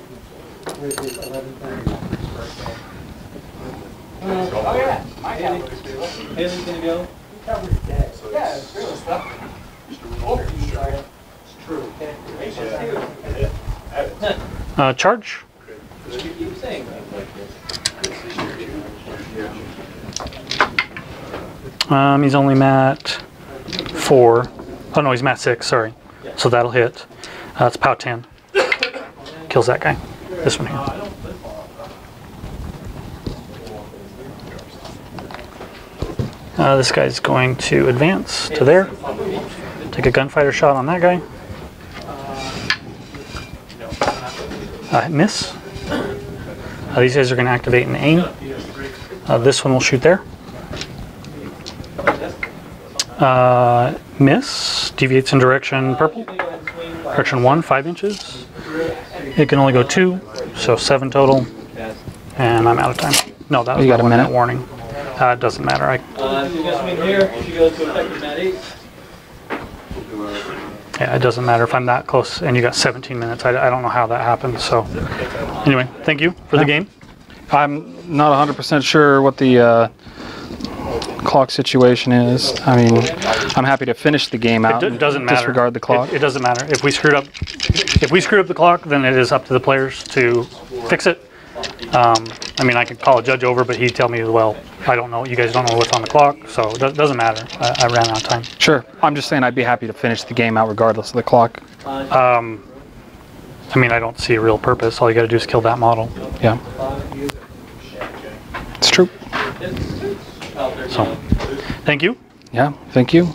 which is eleven thirty. Oh, yeah. My Haley's gonna go. Calvary's dead. Yeah, it's true. It's not. It's Uh, charge. Um, he's only mat four. Oh no, he's mat six. Sorry. So that'll hit. Uh, POW 10. Kills that guy. This one here. Uh, this guy's going to advance to there. Take a gunfighter shot on that guy. Uh, miss. Uh, these guys are going to activate and aim. Uh, this one will shoot there. Uh, miss. Deviates in direction purple. Direction one, five inches. It can only go two, so seven total. And I'm out of time. No, that was You got a minute minute. warning. Uh, it doesn't matter. I, Uh, if you guys swing here, she goes to effective mat eight. Yeah, it doesn't matter if I'm that close and you got 17 minutes. I, I don't know how that happened. So, anyway, thank you for the game. I'm not 100% sure what the uh, clock situation is. I mean, I'm happy to finish the game out. and doesn't matter. Disregard the clock. It, it doesn't matter. If we screwed up, if we screwed up the clock, then it is up to the players to fix it. Um, I mean, I could call a judge over, but he'd tell me, as well, I don't know. You guys don't know what's on the clock, so it doesn't matter. I, I ran out of time. Sure. I'm just saying I'd be happy to finish the game out regardless of the clock. Um, I mean, I don't see a real purpose. All you got to do is kill that model. Yeah. It's true. So, thank you. Yeah. Thank you.